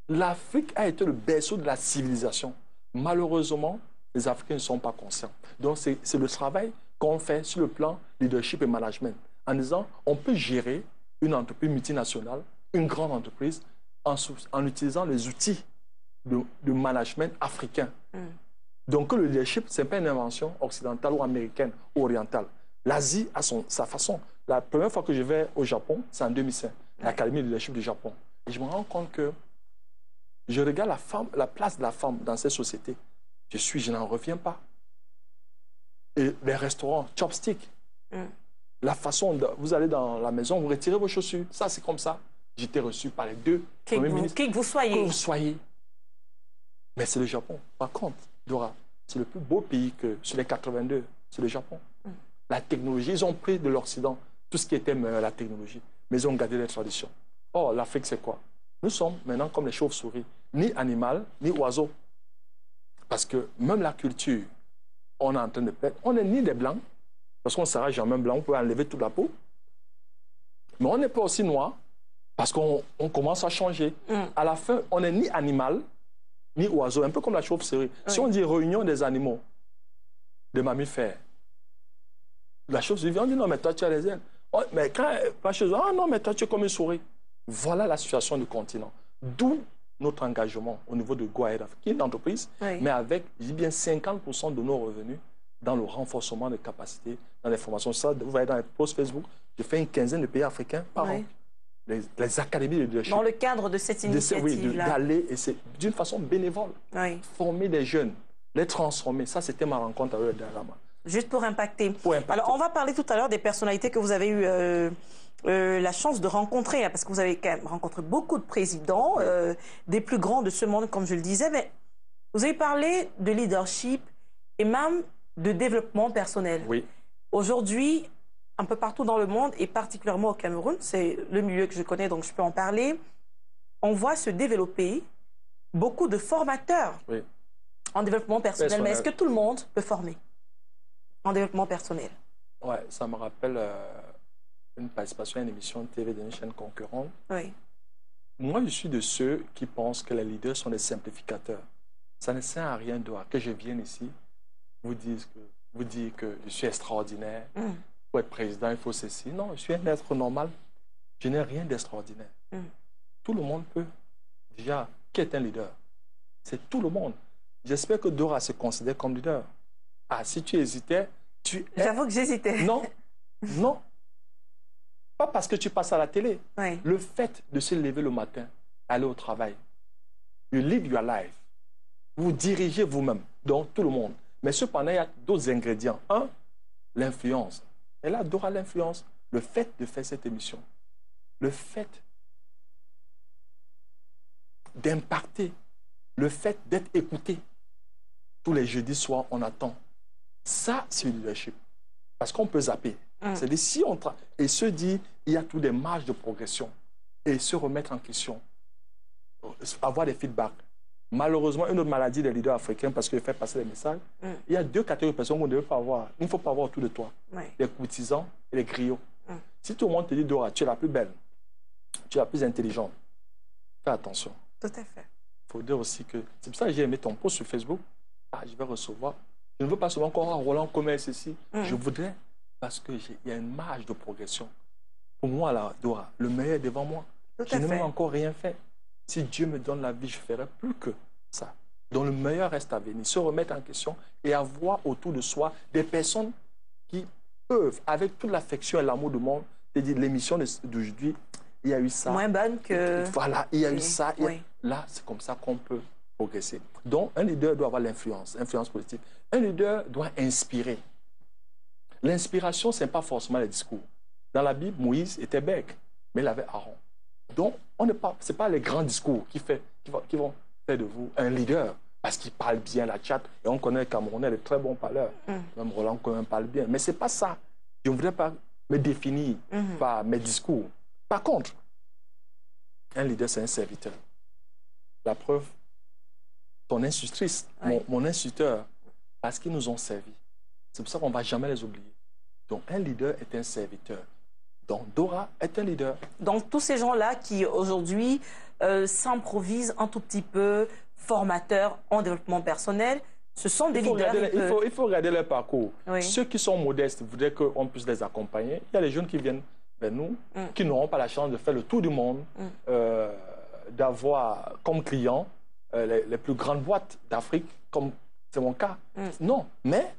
L'Afrique a été le berceau de la civilisation. Malheureusement, les Africains ne sont pas conscients. Donc, c'est le travail qu'on fait sur le plan leadership et management. En disant, on peut gérer une entreprise multinationale, une grande entreprise, en, utilisant les outils de, de management africains. Mm. Donc, le leadership, ce n'est pas une invention occidentale ou américaine ou orientale. L'Asie a son, sa façon. La première fois que je vais au Japon, c'est en 2005, l'Académie de leadership du Japon. Et je me rends compte que je regarde la, femme, la place de la femme dans cette société. Je suis, je n'en reviens pas. Et les restaurants, chopstick. Mm. La façon, de, vous allez dans la maison, vous retirez vos chaussures. Ça, c'est comme ça. J'étais reçu par les deux Qui que, premiers vous, ministres. qui que vous soyez. Que vous soyez. Mais c'est le Japon. Par contre, Dora, c'est le plus beau pays que sur les 82, c'est le Japon. La technologie, ils ont pris de l'Occident tout ce qui était meilleur, la technologie, mais ils ont gardé les traditions. Or, l'Afrique, c'est quoi? Nous sommes maintenant comme les chauves-souris, ni animal, ni oiseau. Parce que même la culture, on est en train de perdre. On n'est ni des blancs, parce qu'on ne sera jamais blanc, on peut enlever toute la peau. Mais on n'est pas aussi noir, parce qu'on on commence à changer. Mm. À la fin, on n'est ni animal, ni oiseau, un peu comme la chauve-souris. Si on dit réunion des animaux, des mammifères, la vient, on dit non, mais toi, tu as les ailes. Oh, mais quand chez eux, ah non, mais toi, tu es comme une souris. Voilà la situation du continent. D'où notre engagement au niveau de Goaed, qui est une entreprise, Oui. mais avec, je dis bien, 50% de nos revenus dans le renforcement des capacités, dans les formations. Ça, vous voyez dans les posts Facebook, je fais une quinzaine de pays africains par Oui. an. Les, les académies de leadership. Dans le cadre de cette ce- oui, d'aller, et c'est d'une façon bénévole, Oui. former des jeunes, les transformer. Ça, c'était ma rencontre avec le Dalai Lama. Juste pour impacter. Pour impacter. Alors, on va parler tout à l'heure des personnalités que vous avez eu euh, euh, la chance de rencontrer, hein, parce que vous avez quand même rencontré beaucoup de présidents, euh, des plus grands de ce monde, comme je le disais, mais vous avez parlé de leadership et même de développement personnel. Oui, Aujourd'hui, un peu partout dans le monde, et particulièrement au Cameroun, c'est le milieu que je connais, donc je peux en parler, on voit se développer beaucoup de formateurs oui. en développement personnel. Personnel. Mais est-ce que tout le monde peut former? En développement personnel Ouais, ça me rappelle euh, une participation à une émission de TV d'une chaîne concurrente. Oui. Moi, je suis de ceux qui pensent que les leaders sont des simplificateurs. Ça ne sert à rien de que je vienne ici, vous dire que, vous dire que je suis extraordinaire. Mm. Pour être président, il faut ceci. Non, je suis un être normal. Je n'ai rien d'extraordinaire. Mm. Tout le monde peut. Déjà, qui est un leader? C'est tout le monde. J'espère que Dora se considère comme leader. Ah, si tu hésitais, tu es... J'avoue que j'hésitais. Non, <laughs> non. Pas parce que tu passes à la télé. Oui. Le fait de se lever le matin, aller au travail, you live your life. Vous dirigez vous-même, donc tout le monde. Mais cependant, il y a d'autres ingrédients. Un, l'influence. Et là, Dora l'influence. Le fait de faire cette émission, le fait d'impacter, le fait d'être écouté. Tous les jeudis soirs, on attend. Ça, c'est le leadership. Parce qu'on peut zapper. Mm. C'est-à-dire, si on tra- et se dit, il y a toutes des marges de progression et se remettre en question, euh, avoir des feedbacks. Malheureusement, une autre maladie des leaders africains, parce qu'il fait passer les messages, Mm. il y a deux catégories de personnes qu'on ne devait pas avoir. Il ne faut pas avoir autour de toi Oui. les courtisans et les griots. Mm. Si tout le monde te dit, Dora, tu es la plus belle, tu es la plus intelligente, fais attention. Tout à fait. Il faut dire aussi que c'est pour ça que j'ai aimé ton post sur Facebook. Ah, je vais recevoir. Je ne veux pas seulement encore un Roland Commerce ceci. Mm. Je voudrais, parce qu'il y a une marge de progression. Pour moi, là, Dora, le meilleur est devant moi. Tout Je n'ai même encore rien fait. Si Dieu me donne la vie, je ferai plus que ça. Donc le meilleur reste à venir. Se remettre en question et avoir autour de soi des personnes qui peuvent, avec toute l'affection et l'amour du monde, te dire l'émission d'aujourd'hui, il y a eu ça. Moins bonne que. Voilà, il y a eu ça. Là, c'est comme ça qu'on peut progresser. Donc, un leader doit avoir l'influence, influence positive. Un leader doit inspirer. L'inspiration, ce n'est pas forcément les discours. Dans la Bible, Moïse était bec, mais il avait Aaron. Donc, on n'est pas, pas les grands discours qui, fait, qui, vont, qui vont faire de vous un leader, parce qu'il parle bien la chat, et on connaît les Camerounais, de très bons parleurs. Mm. Même Roland Cohen parle bien. Mais ce n'est pas ça. Je ne voudrais pas me définir Mhm. par mes discours. Par contre, un leader, c'est un serviteur. La preuve, ton institutrice, Oui. mon, mon instituteur, parce qu'ils nous ont servi. C'est pour ça qu'on ne va jamais les oublier. Donc, un leader est un serviteur. Donc, Dora est un leader. Donc, tous ces gens-là qui, aujourd'hui, euh, s'improvisent un tout petit peu formateurs en développement personnel, ce sont des Il faut, leaders. regarder, il, faut, il faut regarder leur parcours. Oui. Ceux qui sont modestes voudraient qu'on puisse les accompagner. Il y a les jeunes qui viennent vers nous, Mm. qui n'auront pas la chance de faire le tour du monde, Mm. euh, d'avoir comme clients euh, les, les plus grandes boîtes d'Afrique, comme c'est mon cas. Mm. Non, mais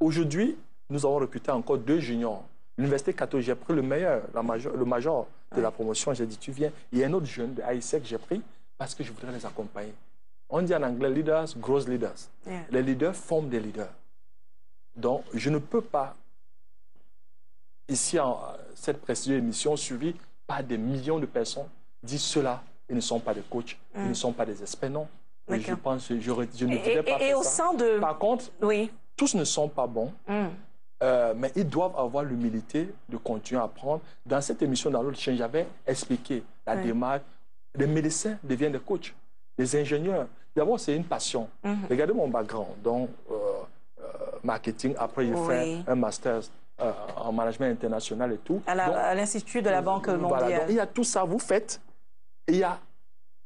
aujourd'hui, nous avons recruté encore deux juniors. L'Université catholique, j'ai pris le meilleur, la major- le major de la promotion. J'ai dit, tu viens. Il y a un autre jeune de AISEC que j'ai pris parce que je voudrais les accompagner. On dit en anglais leaders, gross leaders. Yeah. Les leaders forment des leaders. Donc, je ne peux pas, ici, en cette précieuse émission suivie par des millions de personnes, dire cela, ils ne sont pas des coachs, ils ne mm. sont pas des experts, non. Je pense, je, je ne dirais pas et, au sein de... Par contre, oui. tous ne sont pas bons. Mm. Euh, mais ils doivent avoir l'humilité de continuer à apprendre. Dans cette émission, dans l'autre chaîne, j'avais expliqué la démarche. Les médecins deviennent des coachs, les ingénieurs. D'abord, c'est une passion. Mm-hmm. Regardez mon background. Donc, euh, euh, marketing, après, j'ai fait un master en management international et tout. À l'Institut de la Banque mondiale. il y a tout ça, vous faites. Il y a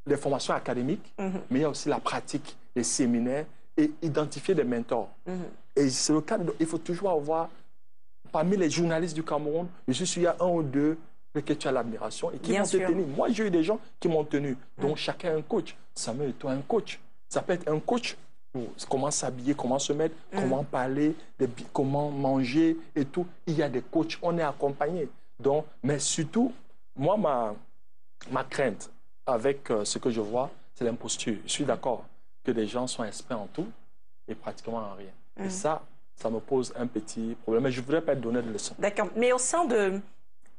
les formations académiques, mm-hmm. mais il y a aussi la pratique, les séminaires et identifier des mentors. Mm-hmm. Et c'est le cas, il faut toujours avoir, parmi les journalistes du Cameroun, je suis sûr, il y a un ou deux que tu as l'admiration et qui vont te tenir. Moi, j'ai eu des gens qui m'ont tenu. Donc, mm. chacun un coach. Samuel, toi, un coach. Ça peut être un coach pour comment s'habiller, comment se mettre, mm. comment parler, comment manger et tout. Il y a des coachs, on est accompagné. Donc, mais surtout, moi, ma, ma crainte avec euh, ce que je vois, c'est l'imposture. Je suis d'accord que des gens sont experts en tout et pratiquement en rien. Et mm. ça, ça me pose un petit problème. Mais je ne voudrais pas donner de leçons. D'accord. Mais au sein de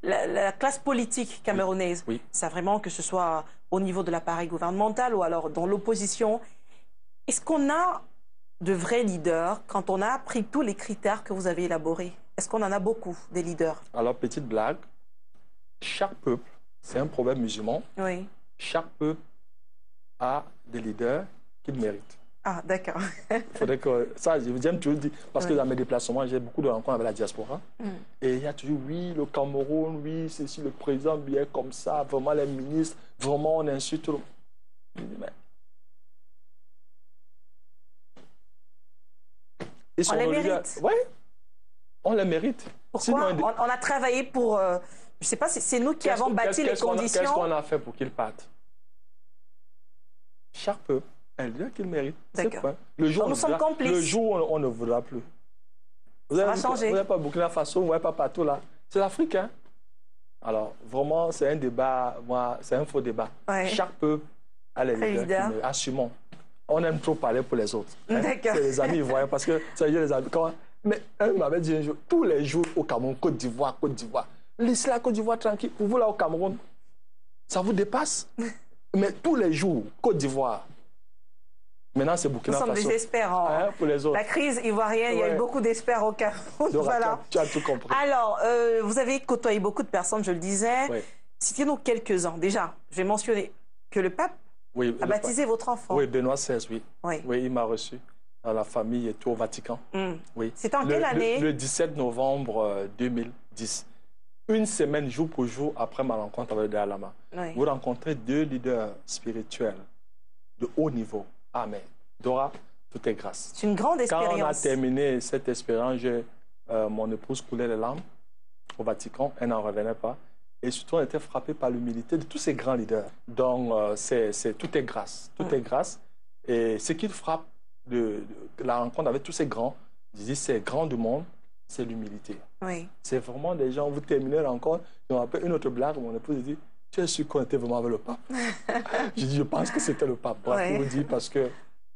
la, classe politique camerounaise, oui. ça vraiment que ce soit au niveau de l'appareil gouvernemental ou alors dans l'opposition, est-ce qu'on a de vrais leaders quand on a appris tous les critères que vous avez élaborés? Est-ce qu'on en a beaucoup, des leaders? Alors, petite blague, chaque peuple, c'est un problème musulman, oui. chaque peuple a des leaders qu'il mérite. Ah, d'accord. faudrait que. Ça, j'aime toujours dire. Parce que dans mes déplacements, j'ai beaucoup de rencontres avec la diaspora. Mm. Et il y a toujours, oui, le Cameroun, oui, c'est si le président bien comme ça, vraiment les ministres, vraiment on insulte. tout Je dis, mais. on les mérite. Oui, on les mérite. Pourquoi? On, a travaillé pour. Euh, je ne sais pas, c'est nous qui avons bâti les conditions. Qu'est-ce qu'on a fait pour qu'ils partent Chaque peuple elle dit qu'il mérite. D'accord. Le jour, nous sommes complices. Le jour où on, ne voudra plus. Vous Ça va changer. Vous n'avez pas Burkina Faso, vous n'avez pas partout là. C'est l'Afrique, hein? Alors, vraiment, c'est un débat, moi, c'est un faux débat. Chaque peuple a les leaders. Assumons. On aime trop parler pour les autres. Hein? D'accord. C'est les amis voyez, parce que ça les amis. Mais un m'avait dit un jour, tous les jours au Cameroun, Côte d'Ivoire, Côte d'Ivoire. Laissez la Côte d'Ivoire tranquille. Pour vous, là, au Cameroun, ça vous dépasse. <laughs> Mais tous les jours, Côte d'Ivoire, Maintenant, c'est Burkina Faso. Nous sommes des experts en hein, pour les autres. la crise ivoirienne. Il y a eu beaucoup d'experts au Cameroun. voilà. Tu as, tout compris. Alors, euh, vous avez côtoyé beaucoup de personnes, je le disais. Oui. Citez-nous quelques-uns. Déjà, je vais mentionner que le pape a baptisé votre enfant. Oui, Benoît XVI, oui. Oui, il m'a reçu dans la famille et tout au Vatican. Hmm. Oui. C'était en quelle année? le, 17 novembre 2010. Une semaine, jour pour jour, après ma rencontre avec le Dalai Lama. Vous rencontrez deux leaders spirituels de haut niveau Amen. Dora, tout est grâce. C'est une grande expérience. Quand on a terminé cette expérience, euh, mon épouse coulait les larmes au Vatican, elle n'en revenait pas. Et surtout, on était frappé par l'humilité de tous ces grands leaders. Donc, euh, c'est, tout est grâce. Tout est grâce. Et ce qui frappe de, la rencontre avec tous ces grands, je dis ces grands du monde, c'est l'humilité. Oui. C'est vraiment des gens, vous terminez la rencontre, je me rappelle une autre blague, mon épouse dit, tu es sûr qu'on était vraiment avec le pape? <laughs> Je dis, je pense que c'était le pape. Bref, vous dire parce que,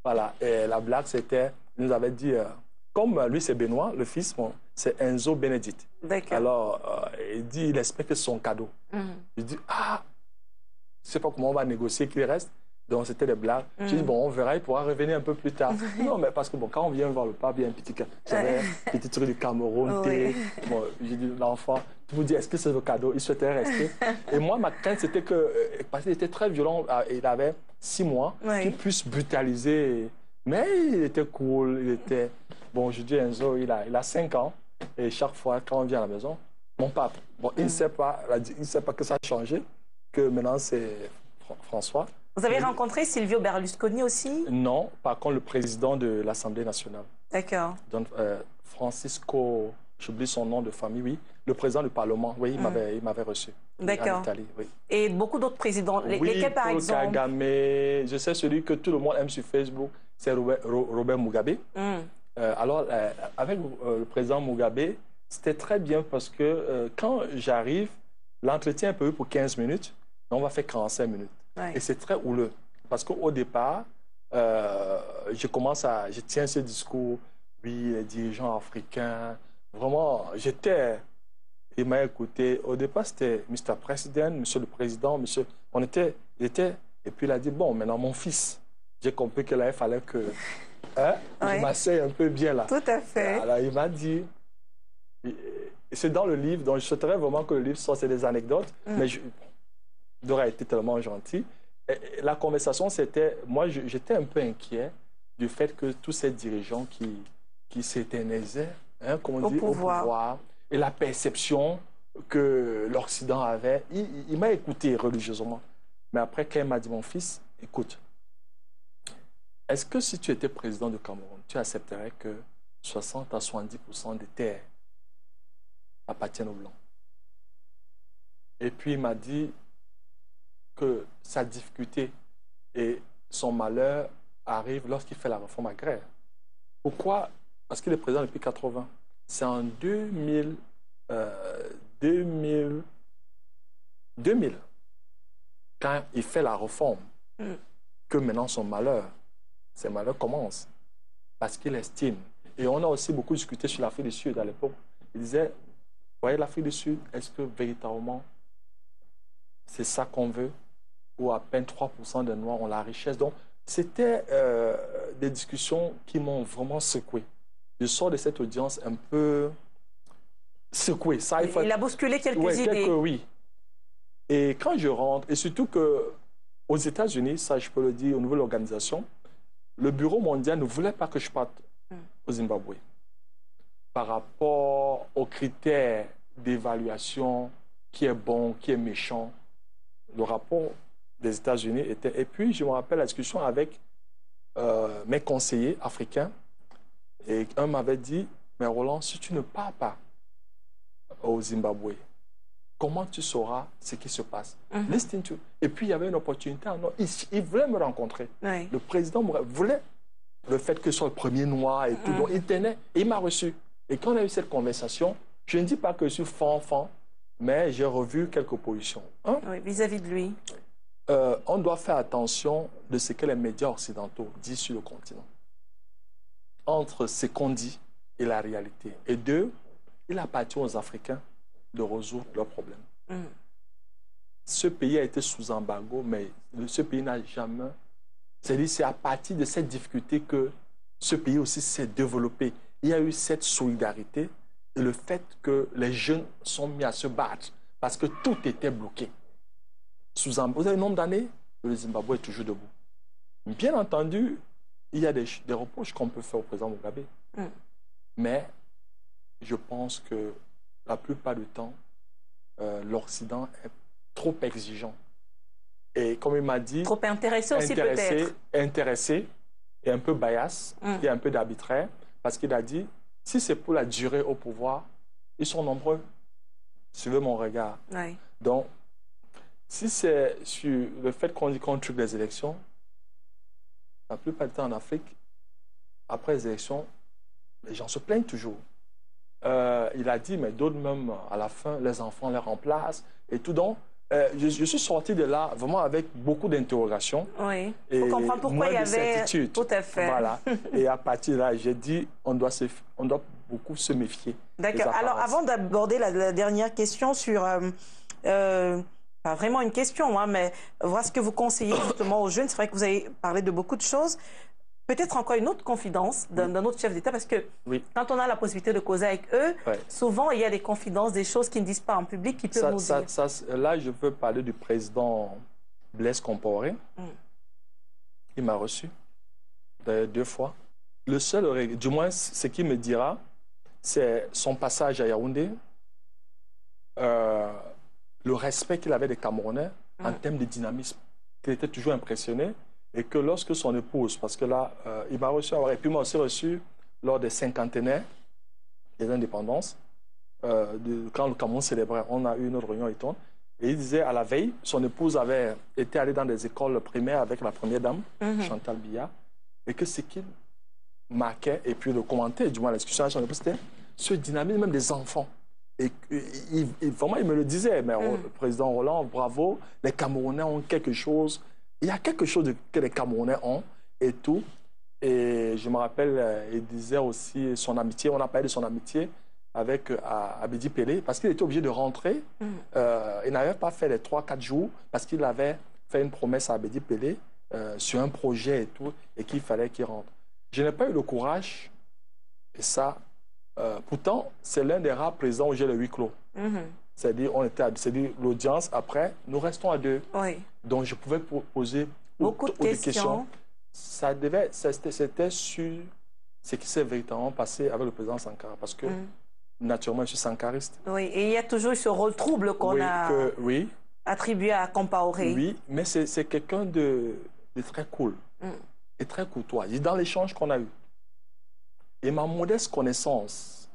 voilà, et la blague, c'était, il nous avait dit, euh, comme lui, c'est Benoît, le fils, c'est Enzo. D'accord. Alors, euh, il dit, il espère que c'est son cadeau. Mm. Je dis, ah, je ne sais pas comment on va négocier qu'il reste. Donc, c'était des blagues. Je dis, mm. bon, on verra, il pourra revenir un peu plus tard. <laughs> non, mais parce que, bon, quand on vient voir le pape, il y a un petit, j'avais un <laughs> petit truc du Cameroun, thé. <laughs> Bon, j'ai dit, l'enfant, tu vous dis, est-ce que c'est le cadeau Il souhaitait rester. Et moi, ma crainte, c'était que, euh, parce qu'il était très violent, euh, il avait six mois, qu'il puisse brutaliser. Mais il était cool, il était. Bon, je dis, Enzo, il a, il a cinq ans. Et chaque fois, quand on vient à la maison, mon pape, bon, il ne mm. sait pas, il ne sait pas que ça a changé, que maintenant c'est François. Vous avez rencontré Silvio Berlusconi aussi? Non, par contre le président de l'Assemblée nationale. D'accord. Donc, euh, Francisco, j'oublie son nom de famille, oui. Le président du Parlement, oui, il hmm. m'avait reçu. D'accord. Oui. Et beaucoup d'autres présidents. Les, oui, lesquels, par exemple? Kagame, je sais celui que tout le monde aime sur Facebook, c'est Robert, Mugabe. Hmm. Euh, alors, euh, avec le président Mugabe, c'était très bien parce que quand j'arrive, l'entretien est prévu pour 15 minutes, on va faire 45 minutes. Et c'est très houleux. Parce qu'au départ, euh, je commence à, je tiens ce discours oui, les dirigeants africains. Vraiment, j'étais. Il m'a écouté. Au départ, c'était Mr. President, Monsieur le Président, Monsieur. On était, était. Et puis il a dit bon, maintenant mon fils. J'ai compris que là, il fallait que hein, je m'asseye un peu bien là. Tout à fait. Alors il m'a dit. C'est dans le livre, donc je souhaiterais vraiment que le livre soit des anecdotes, mm. mais je, il aurait été tellement gentil. la conversation, c'était, moi, j'étais un peu inquiet du fait que tous ces dirigeants qui, qui s'éternisaient, hein, comme on au dit, pouvoir. au pouvoir, et la perception que l'Occident avait, il, m'a écouté religieusement. Mais après, quand il m'a dit, mon fils, écoute, est-ce que si tu étais président du Cameroun, tu accepterais que 60 à 70% des terres appartiennent aux Blancs? Et puis il m'a dit, que sa difficulté et son malheur arrivent lorsqu'il fait la réforme agraire. Pourquoi? Parce qu'il est président depuis 80. C'est en 2000, 2000, 2000, quand il fait la réforme, mm. que maintenant son malheur, ses malheurs commencent. Parce qu'il estime. Et on a aussi beaucoup discuté sur l'Afrique du Sud à l'époque. Il disait, voyez l'Afrique du Sud, est-ce que véritablement c'est ça qu'on veut? Où à peine 3% des Noirs ont la richesse. Donc, c'était euh, des discussions qui m'ont vraiment secoué. Je sors de cette audience un peu secoué. Ça, il, faut... il a bousculé quelques idées. oui. Et quand je rentre, et surtout que aux États-Unis, ça je peux le dire au niveau de l'organisation, le Bureau mondial ne voulait pas que je parte hmm. au Zimbabwe par rapport aux critères d'évaluation qui est bon, qui est méchant. Le rapport des États-Unis était. Et puis, je me rappelle la discussion avec euh, mes conseillers africains. Et un m'avait dit Mais Roland, si tu ne pars pas au Zimbabwe, comment tu sauras ce qui se passe? Mm to... Et puis, il y avait une opportunité. Il, il voulait me rencontrer. Le président voulait le fait que ce soit le premier noir et tout. Mhm. Donc, il tenait et il m'a reçu. Et quand on a eu cette conversation, je ne dis pas que je suis fan-fan, mais j'ai revu quelques positions. Hein? vis-à-vis de lui. Euh, on doit faire attention de ce que les médias occidentaux disent sur le continent. Entre ce qu'on dit et la réalité. Et deux, il appartient aux Africains de résoudre leurs problèmes. Mm. Ce pays a été sous embargo, mais ce pays n'a jamais... C'est-à-dire c'est à partir de cette difficulté que ce pays aussi s'est développé. Il y a eu cette solidarité et le fait que les jeunes sont mis à se battre parce que tout était bloqué sous un, vous avez un nombre d'années, le Zimbabwe est toujours debout. Bien entendu, il y a des, reproches qu'on peut faire au président Mugabe. Mm. Mais je pense que la plupart du temps, euh, l'Occident est trop exigeant. Et comme il m'a dit... Trop intéressé aussi peut-être. Intéressé et un peu bias mm. et un peu d'arbitraire. Parce qu'il a dit, si c'est pour la durée au pouvoir, ils sont nombreux. Suivez mon regard. Donc, si c'est sur le fait qu'on dit qu'on truque les élections, la plupart du temps en Afrique, après les élections, les gens se plaignent toujours. Euh, il a dit, mais d'autres même, à la fin, les enfants les remplacent et tout. Donc, euh, je, suis sorti de là vraiment avec beaucoup d'interrogations. Oui. Pour comprendre pourquoi il y avait. Tout à fait. Voilà. <laughs> et à partir de là, j'ai dit, on doit, se, on doit beaucoup se méfier. D'accord. Alors, avant d'aborder la, dernière question sur. Euh, pas vraiment une question, hein, mais voir ce que vous conseillez justement aux jeunes. C'est vrai que vous avez parlé de beaucoup de choses. Peut-être encore une autre confidence d'un autre chef d'État, parce que quand on a la possibilité de causer avec eux, souvent il y a des confidences, des choses qu'ils ne disent pas en public qui peuvent nous dire. là, je veux parler du président Blaise Compaoré. Hmm. Il m'a reçu deux fois. Le seul, du moins, ce qu'il me dira, c'est son passage à Yaoundé. Euh, le respect qu'il avait des Camerounais en mm. termes de dynamisme, qu'il était toujours impressionné et que lorsque son épouse, parce que là, euh, il m'a reçu, et puis moi aussi reçu lors des cinquantenaires des indépendances, euh, quand le Cameroun célébrait, on a eu une autre réunion et tout. Et il disait à la veille, son épouse avait été allée dans des écoles primaires avec la première dame, mm-hmm. Chantal Biya, et que ce qu'il marquait, et puis le commentaire, du moins la discussion avec son épouse, c'était ce dynamisme même des enfants. Et, il, vraiment, il me le disait, mais le mm. président Roland, bravo, les Camerounais ont quelque chose. Il y a quelque chose que les Camerounais ont et tout. Et je me rappelle, euh, il disait aussi son amitié, on a parlé de son amitié avec euh, Abedi Pelé, parce qu'il était obligé de rentrer. Mm. Euh, il n'avait pas fait les 3-4 jours, parce qu'il avait fait une promesse à Abedi Pelé euh, sur un projet et tout, et qu'il fallait qu'il rentre. Je n'ai pas eu le courage, et ça, euh, pourtant, c'est l'un des rares présidents où j'ai le huis clos. Mhm. C'est-à-dire, on était à- c'est-à-dire l'audience, après, nous restons à deux. Oui. Donc, je pouvais po- poser Beaucoup de questions. Ça devait, c'était, sur ce qui s'est véritablement passé avec le président Sankara, parce que Mm. naturellement, je suis sankariste. Oui, et il y a toujours ce rôle trouble qu'on oui, a que- oui, attribué à Compaoré. oui, mais c'est, quelqu'un de, de très cool Mm. et très courtois. Dans l'échange qu'on a eu. Et ma modeste connaissance,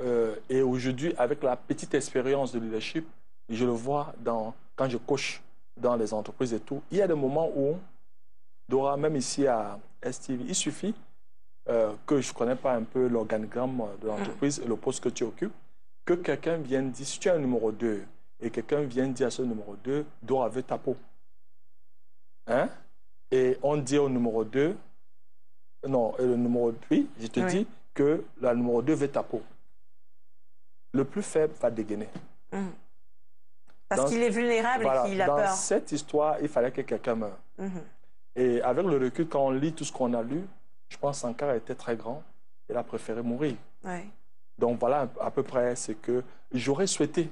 euh, et aujourd'hui, avec la petite expérience de leadership, je le vois dans, quand je coach dans les entreprises et tout, il y a des moments où, Dora, même ici à STV, il suffit euh, que je ne connais pas un peu l'organigramme de l'entreprise et le poste que tu occupes, que quelqu'un vienne dire, si tu as un numéro 2, et quelqu'un vient dire à ce numéro 2, Dora veut ta peau. Hein? Et on dit au numéro 2, non, et le numéro 8, je te Oui. dis que la numéro 2 veut ta peau. Le plus faible va dégainer. Mhm. Parce Dans- qu'il est vulnérable Voilà, et qu'il a dans peur. cette histoire, il fallait que quelqu'un meure. Mhm. Et avec le recul, quand on lit tout ce qu'on a lu, je pense que Sankara était très grand. Il a préféré mourir. Ouais. Donc voilà à peu près ce que j'aurais souhaité.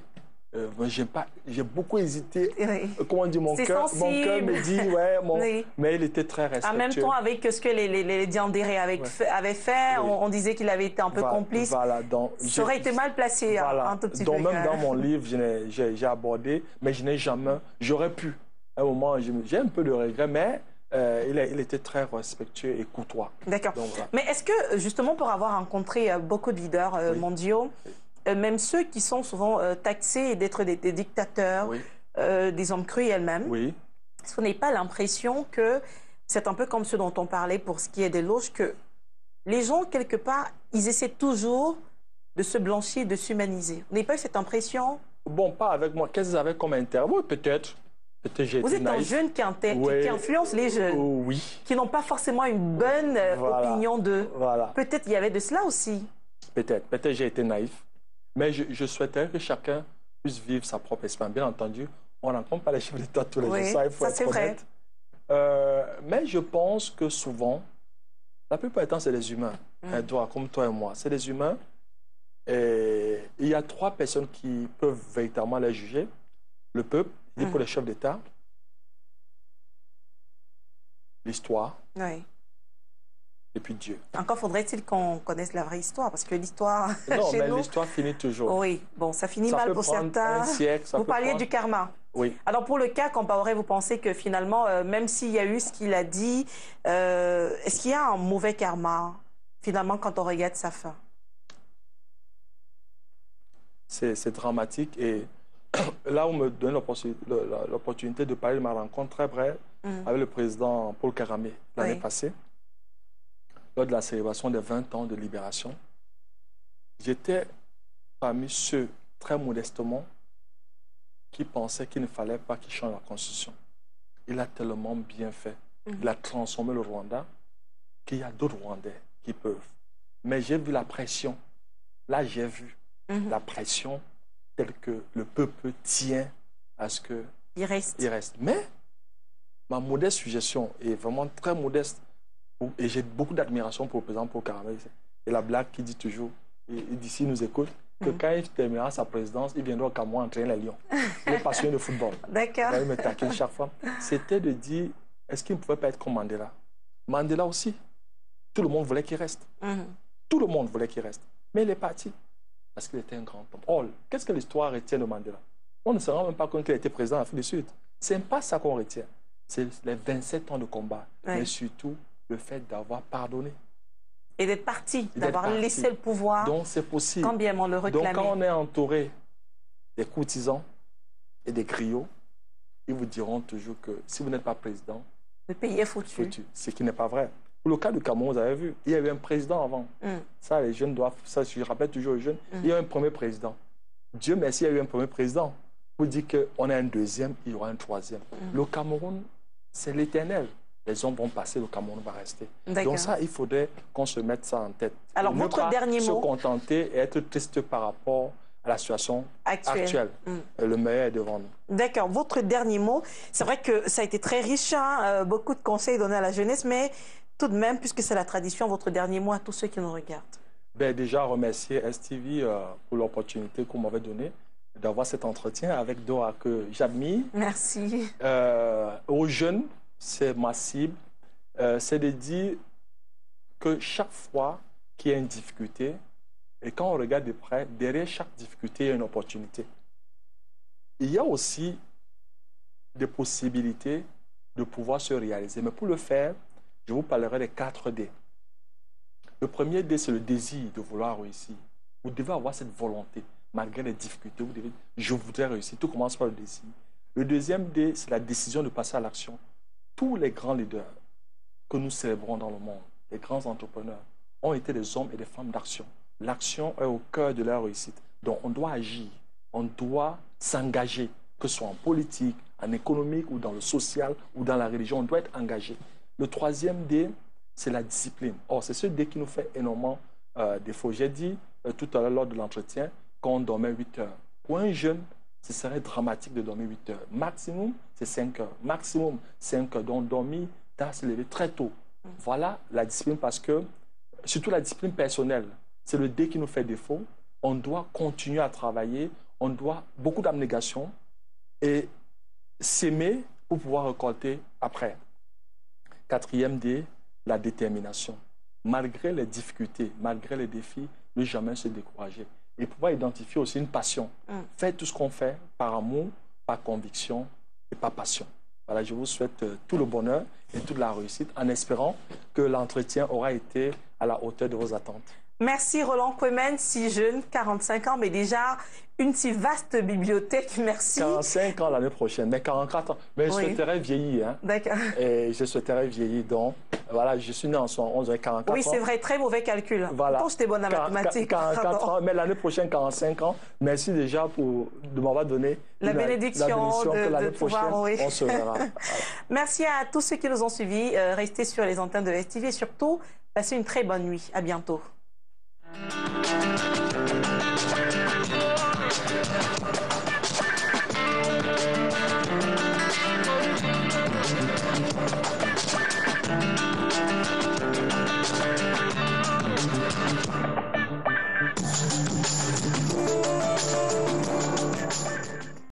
Euh, j'ai pas, j'ai beaucoup hésité. Oui. Euh, Comment dire, mon cœur, mon cœur me dit, ouais, mon- Oui. mais il était très respectueux. En même temps, avec ce que les, les, les Diandéré avaient, Ouais. fait, avaient fait, Oui. on, on disait qu'il avait été un peu complice. Voilà, donc, Ça j'ai- aurait été mal placé hein, Voilà. un tout petit Donc peu. même dans mon livre, j'ai abordé, mais je n'ai jamais, j'aurais pu. À un moment, j'ai un peu de regret, mais euh, il, a- il était très respectueux et courtois. D'accord. Voilà. Mais est-ce que, justement, pour avoir rencontré beaucoup de leaders euh, mondiaux, même ceux qui sont souvent euh, taxés d'être des, des dictateurs, Oui, euh, des hommes cruels même, oui, est-ce qu'on n'a pas l'impression que c'est un peu comme ce dont on parlait pour ce qui est des loges, que les gens, quelque part, ils essaient toujours de se blanchir, de s'humaniser. Vous n'avez pas eu cette impression? Bon, pas avec moi. Qu'est-ce qu'ils avaient comme Oui, peut-être? Peut-être j'ai Vous êtes un jeune qui, Ouais. influence les jeunes, Oh, oui, qui n'ont pas forcément une bonne euh, Voilà. opinion d'eux. voilà. Peut-être il y avait de cela aussi. Peut-être. Peut-être j'ai été naïf. Mais je, je souhaiterais que chacun puisse vivre sa propre expérience. Bien entendu, on ne rencontre pas les chefs d'État tous les Oui, jours. Ça, il faut ça, être c'est vrai. honnête. Euh, mais je pense que souvent, la plupart du temps, c'est des humains. Mm. Doigt, comme toi et moi. C'est des humains. Et il y a trois personnes qui peuvent véritablement les juger. Le peuple, dit Mm. pour les chefs d'État, l'histoire Oui. Et puis Dieu. Encore faudrait-il qu'on connaisse la vraie histoire, parce que l'histoire Non, <laughs> chez mais l'histoire finit toujours. Oui, bon, ça finit ça mal peut pour certains. un siècle. ça Vous peut parliez prendre- du karma. Oui. Alors pour le cas Compaoré, vous pensez que finalement, euh, même s'il y a eu ce qu'il a dit, euh, est-ce qu'il y a un mauvais karma finalement quand on regarde sa fin? C'est dramatique. Et <coughs> là, on me donne l'opportunité de parler de ma rencontre très brève Mm. avec le président Paul Karamé l'année Oui. passée, lors de la célébration des 20 ans de libération. J'étais parmi ceux, très modestement, qui pensaient qu'il ne fallait pas qu'il change la Constitution. Il a tellement bien fait. Mhm. Il a transformé le Rwanda qu'il y a d'autres Rwandais qui peuvent. Mais j'ai vu la pression. Là, j'ai vu Mhm. la pression telle que le peuple tient à ce qu'il Il reste. reste. Mais ma modeste suggestion est vraiment très modeste. Pour- Et j'ai beaucoup d'admiration pour le président Paul Karamé. Et la blague qui dit toujours, et, d'ici nous écoute, que Mhm. quand il terminera sa présidence, il viendra au Cameroun entraîner les Lions. Il est passionné de football. <laughs> D'accord. Il me taquine chaque fois. C'était de dire, est-ce qu'il ne pouvait pas être comme Mandela? Mandela aussi. Tout le monde voulait qu'il reste. Mhm. Tout le monde voulait qu'il reste. Mais il est parti. Parce qu'il était un grand homme. Or, qu'est-ce que l'histoire retient de Mandela? On ne se rend même pas compte qu'il était président de l'Afrique du Sud. Ce n'est pas ça qu'on retient. C'est les 27 ans de combat. Ouais. Mais surtout, le fait d'avoir pardonné. Et d'être parti, d'avoir laissé le pouvoir, Donc, c'est possible. quand bien on le Donc, réclamait. quand on est entouré des courtisans et des griots, ils vous diront toujours que si vous n'êtes pas président, Le pays est foutu. foutu. Ce qui n'est pas vrai. Pour le cas du Cameroun, vous avez vu, il y avait un président avant. Mhm. Ça, les jeunes doivent, ça, je rappelle toujours aux jeunes, Mm. il y a eu un premier président. Dieu merci, il y a eu un premier président. Vous dites qu'on a un deuxième, il y aura un troisième. Mm. Le Cameroun, c'est l'éternel. Les hommes vont passer, le Cameroun va rester. Donc ça, il faudrait qu'on se mette ça en tête. Alors, ne votre pas dernier se mot contenter et être triste par rapport à la situation actuelle. Mm. Le meilleur est devant nous. D'accord. Votre dernier mot, c'est vrai que ça a été très riche, hein, euh, beaucoup de conseils donnés à la jeunesse, mais tout de même, puisque c'est la tradition, votre dernier mot à tous ceux qui nous regardent. Ben, déjà, remercier STV euh, pour l'opportunité qu'on m'avait donnée d'avoir cet entretien avec Dora que j'admire. Merci. Euh, aux jeunes, c'est ma cible. Euh, c'est de dire que chaque fois qu'il y a une difficulté, et quand on regarde de près, derrière chaque difficulté, il y a une opportunité. Il y a aussi des possibilités de pouvoir se réaliser. Mais pour le faire, je vous parlerai des 4 D. Le premier D, c'est le désir de vouloir réussir. Vous devez avoir cette volonté, malgré les difficultés. Vous devez, je voudrais réussir. Tout commence par le désir. Le deuxième D, c'est la décision de passer à l'action. Tous les grands leaders que nous célébrons dans le monde, les grands entrepreneurs, ont été des hommes et des femmes d'action. L'action est au cœur de leur réussite. Donc on doit agir, on doit s'engager, que ce soit en politique, en économique ou dans le social ou dans la religion, on doit être engagé. Le troisième D, c'est la discipline. Or, c'est ce D qui nous fait énormément euh, défaut. J'ai dit euh, tout à l'heure lors de l'entretien qu'on dormait 8 heures. Pour un jeune, ce serait dramatique de dormir 8 heures. Maximum, c'est 5 heures. Maximum, 5 heures. Donc, dormir, doit se lever très tôt. Voilà la discipline parce que, surtout la discipline personnelle, c'est le D qui nous fait défaut. On doit continuer à travailler, on doit beaucoup d'abnégation et s'aimer pour pouvoir récolter après. Quatrième D, la détermination. Malgré les difficultés, malgré les défis, ne jamais se décourager. Et pouvoir identifier aussi une passion. Mm. Faites tout ce qu'on fait par amour, par conviction et par passion. Voilà, je vous souhaite euh, tout le bonheur et toute la réussite en espérant que l'entretien aura été à la hauteur de vos attentes. Merci Roland Quemen, si jeune, 45 ans, mais déjà une si vaste bibliothèque. <laughs> Merci. 45 ans l'année prochaine, mais 44 ans. Mais je souhaiterais vieillir. Hein. D'accord. Et je souhaiterais vieillir. Donc, voilà, je suis né en 11 44 ans. Oui, c'est vrai, très mauvais calcul. Voilà. Je j'étais bonne en mathématiques. 44 ans, mais l'année prochaine, 45 ans. Merci déjà pour, de m'avoir donné la, bénédiction, de, de pouvoir, prochaine, on se verra. <laughs> Merci à tous ceux qui nous ont suivis. Euh, restez sur les antennes de STV et surtout, passez une très bonne nuit. À bientôt. Música